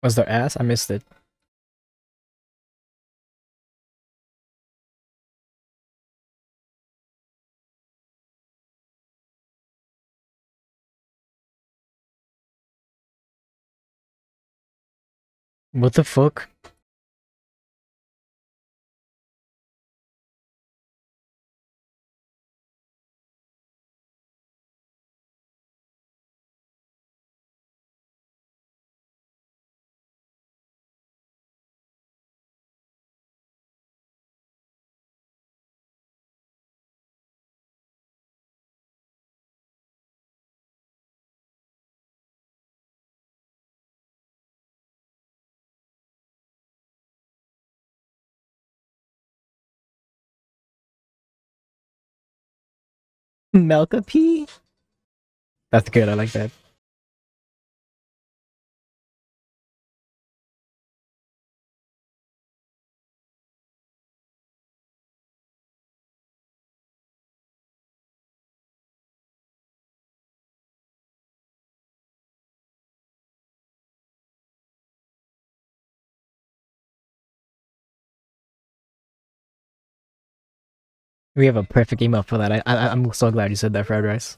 Was there ass? I missed it. What the fuck? Melka P? That's good, I like that. We have a perfect email for that. I, I I'm so glad you said that, fried rice.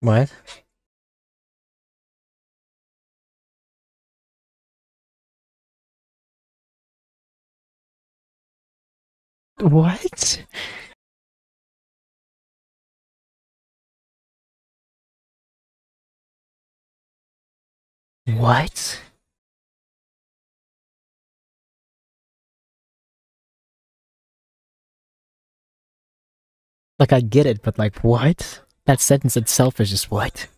What? What? What? Like I get it, but like what? That sentence itself is just what?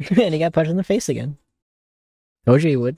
and he got punched in the face again. Told you he would.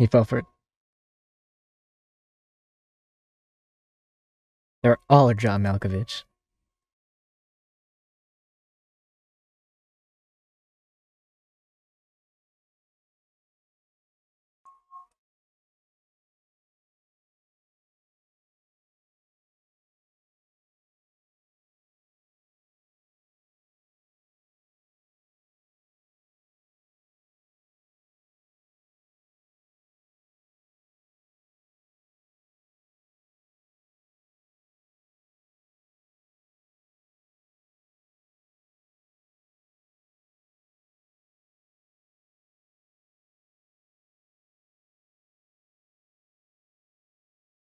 He fell for it. They're all John Malkovich.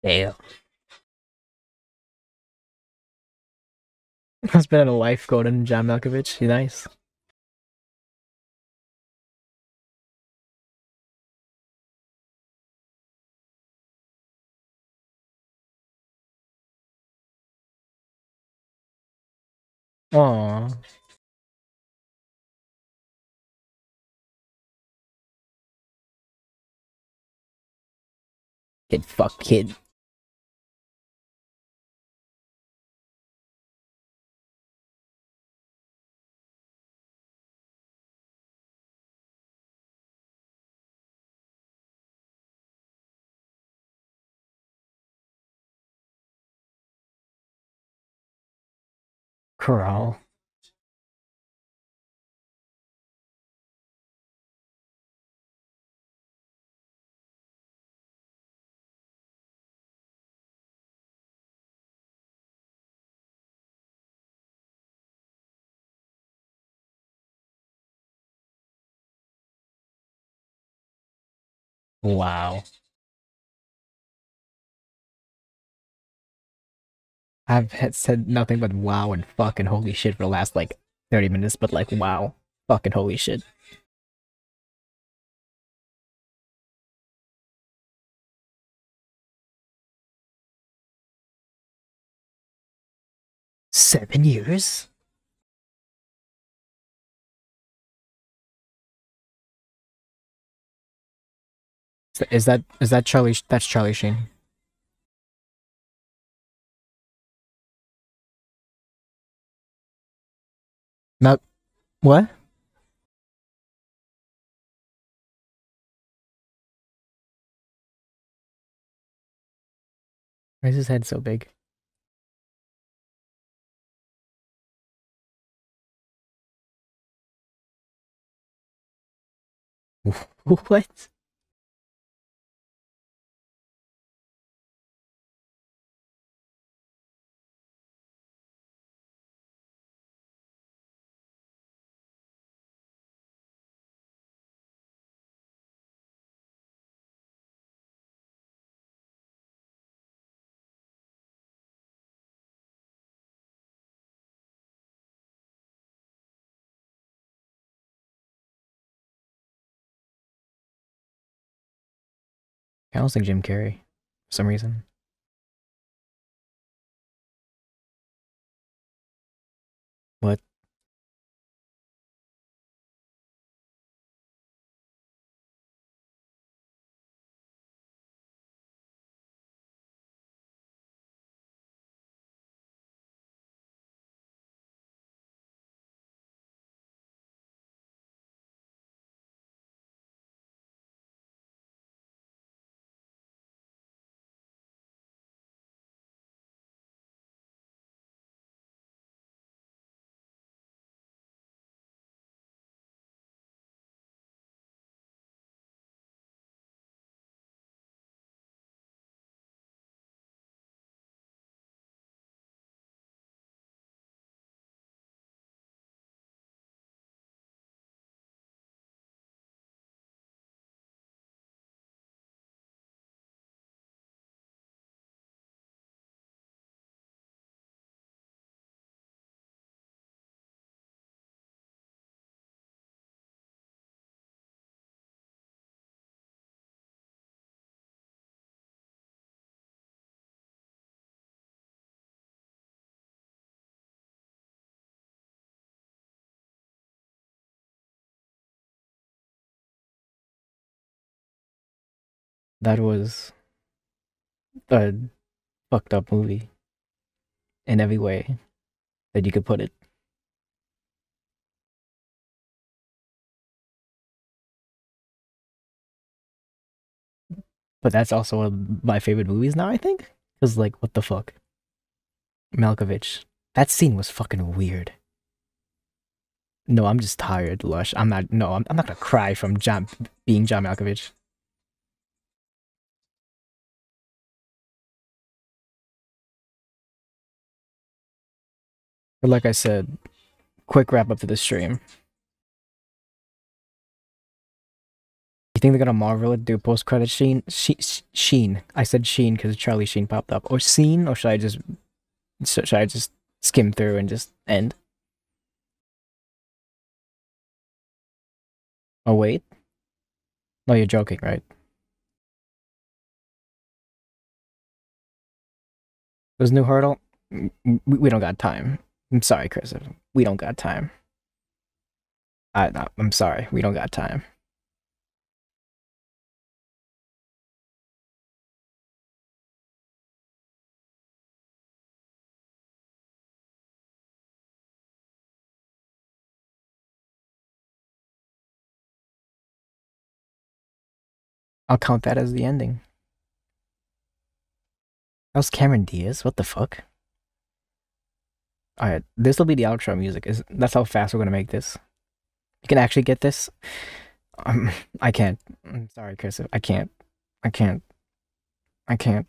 Damn. Husband and a life, Gordon John Malkovich. You nice. Aww. Kid fuck kid. Corral. Wow. I've said nothing but wow and fucking holy shit for the last like 30 minutes, but like wow. Fucking holy shit. Seven years? Is that is that Charlie? That's Charlie Sheen. Not what? Why is his head so big? what? I don't think Jim Carrey for some reason. That was a fucked up movie in every way that you could put it. But that's also one of my favorite movies now, I think. Because, like, what the fuck? Malkovich. That scene was fucking weird. No, I'm just tired, Lush. I'm not, no, I'm, I'm not gonna cry from John, being John Malkovich. But like I said, quick wrap up to the stream. You think they're gonna Marvel it, do post credit Sheen? She, Sheen. I said Sheen because Charlie Sheen popped up. Or Scene, or should I just should I just skim through and just end? Oh wait. No, you're joking, right? There's new Heardle. Mm, we, we don't got time. I'm sorry, Chris. We don't got time. I, I'm sorry. We don't got time. I'll count that as the ending. That was Cameron Diaz? What the fuck? Alright, this will be the outro music. Is That's how fast we're gonna make this. You can actually get this? Um, I can't. I'm sorry, Chris. I can't. I can't. I can't.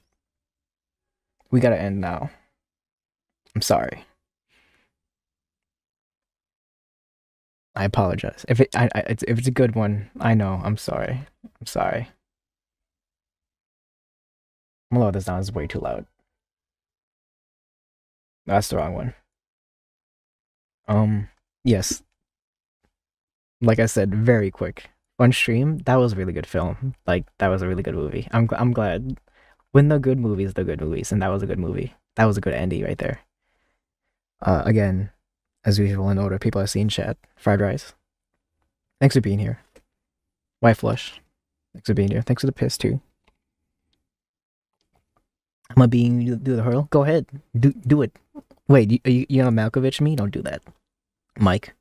We gotta end now. I'm sorry. I apologize. If it, I, I, it's, if it's a good one, I know. I'm sorry. I'm sorry. Lower this. It's way too loud. That's the wrong one. Um, yes. Like I said, very quick. One stream, that was a really good film. Like that was a really good movie. I'm I'm glad. When the good movies, the good movies, and that was a good movie. That was a good Andy right there. Uh, again, as usual in order, people I see in chat. Fried rice. Thanks for being here. White flush. Thanks for being here. Thanks for the piss too. I'm I being do the Heardle? Go ahead. Do do it. Wait, you, you, you gonna Malkovich me? Don't do that. Mike.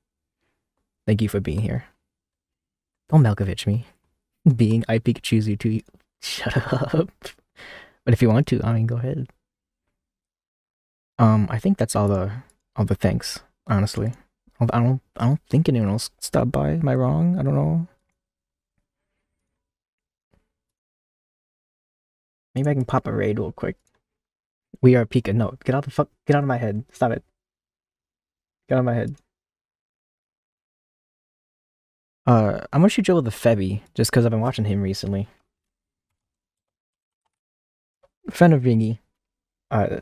Thank you for being here. Don't Malkovich me. Being I Pikachu's you too. Shut up. But if you want to, I mean, go ahead. Um, I think that's all the all the thanks. Honestly, I don't I don't think anyone else stopped by. Am I wrong? I don't know. Maybe I can pop a raid real quick. We are Pika. No, get out the fuck. Get out of my head. Stop it. Get out of my head. Uh, I'm gonna shoot Joe with the Febby, just because I've been watching him recently. Friend of Yingy. Uh,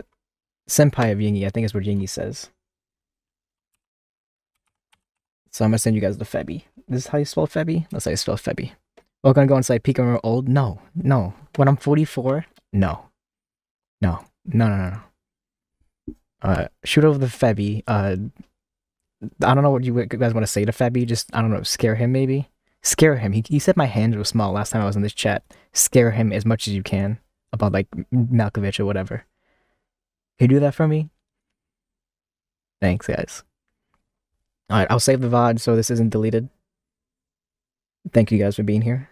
senpai of Yingy, I think is what Yingy says. So I'm gonna send you guys the Febby. This is how you spell Febby? That's how you spell Febby. We're gonna go and say Pika we're old? No, no. When I'm 44? No. No. No, no, no. Uh, shoot over the Febby. Uh, I don't know what you guys want to say to Febby. Just, I don't know, scare him maybe? Scare him. He, he said my hands were small last time I was in this chat. Scare him as much as you can about, like, Malkovich or whatever. Can you do that for me? Thanks, guys. Alright, I'll save the VOD so this isn't deleted. Thank you guys for being here.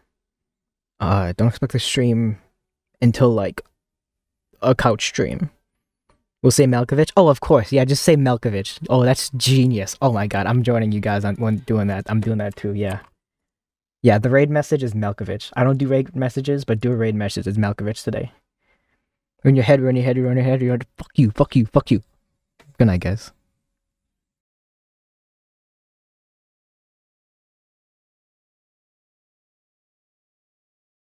Uh, don't expect to stream until, like, a couch stream. We'll say Malkovich. Oh, of course. Yeah, just say Malkovich. Oh, that's genius. Oh my god, I'm joining you guys on doing that. I'm doing that too. Yeah. Yeah, the raid message is Malkovich. I don't do raid messages, but do a raid message is Malkovich today. We're your head, we're your head, we're your head, you're in, fuck you, fuck you, fuck you. Good night, guys.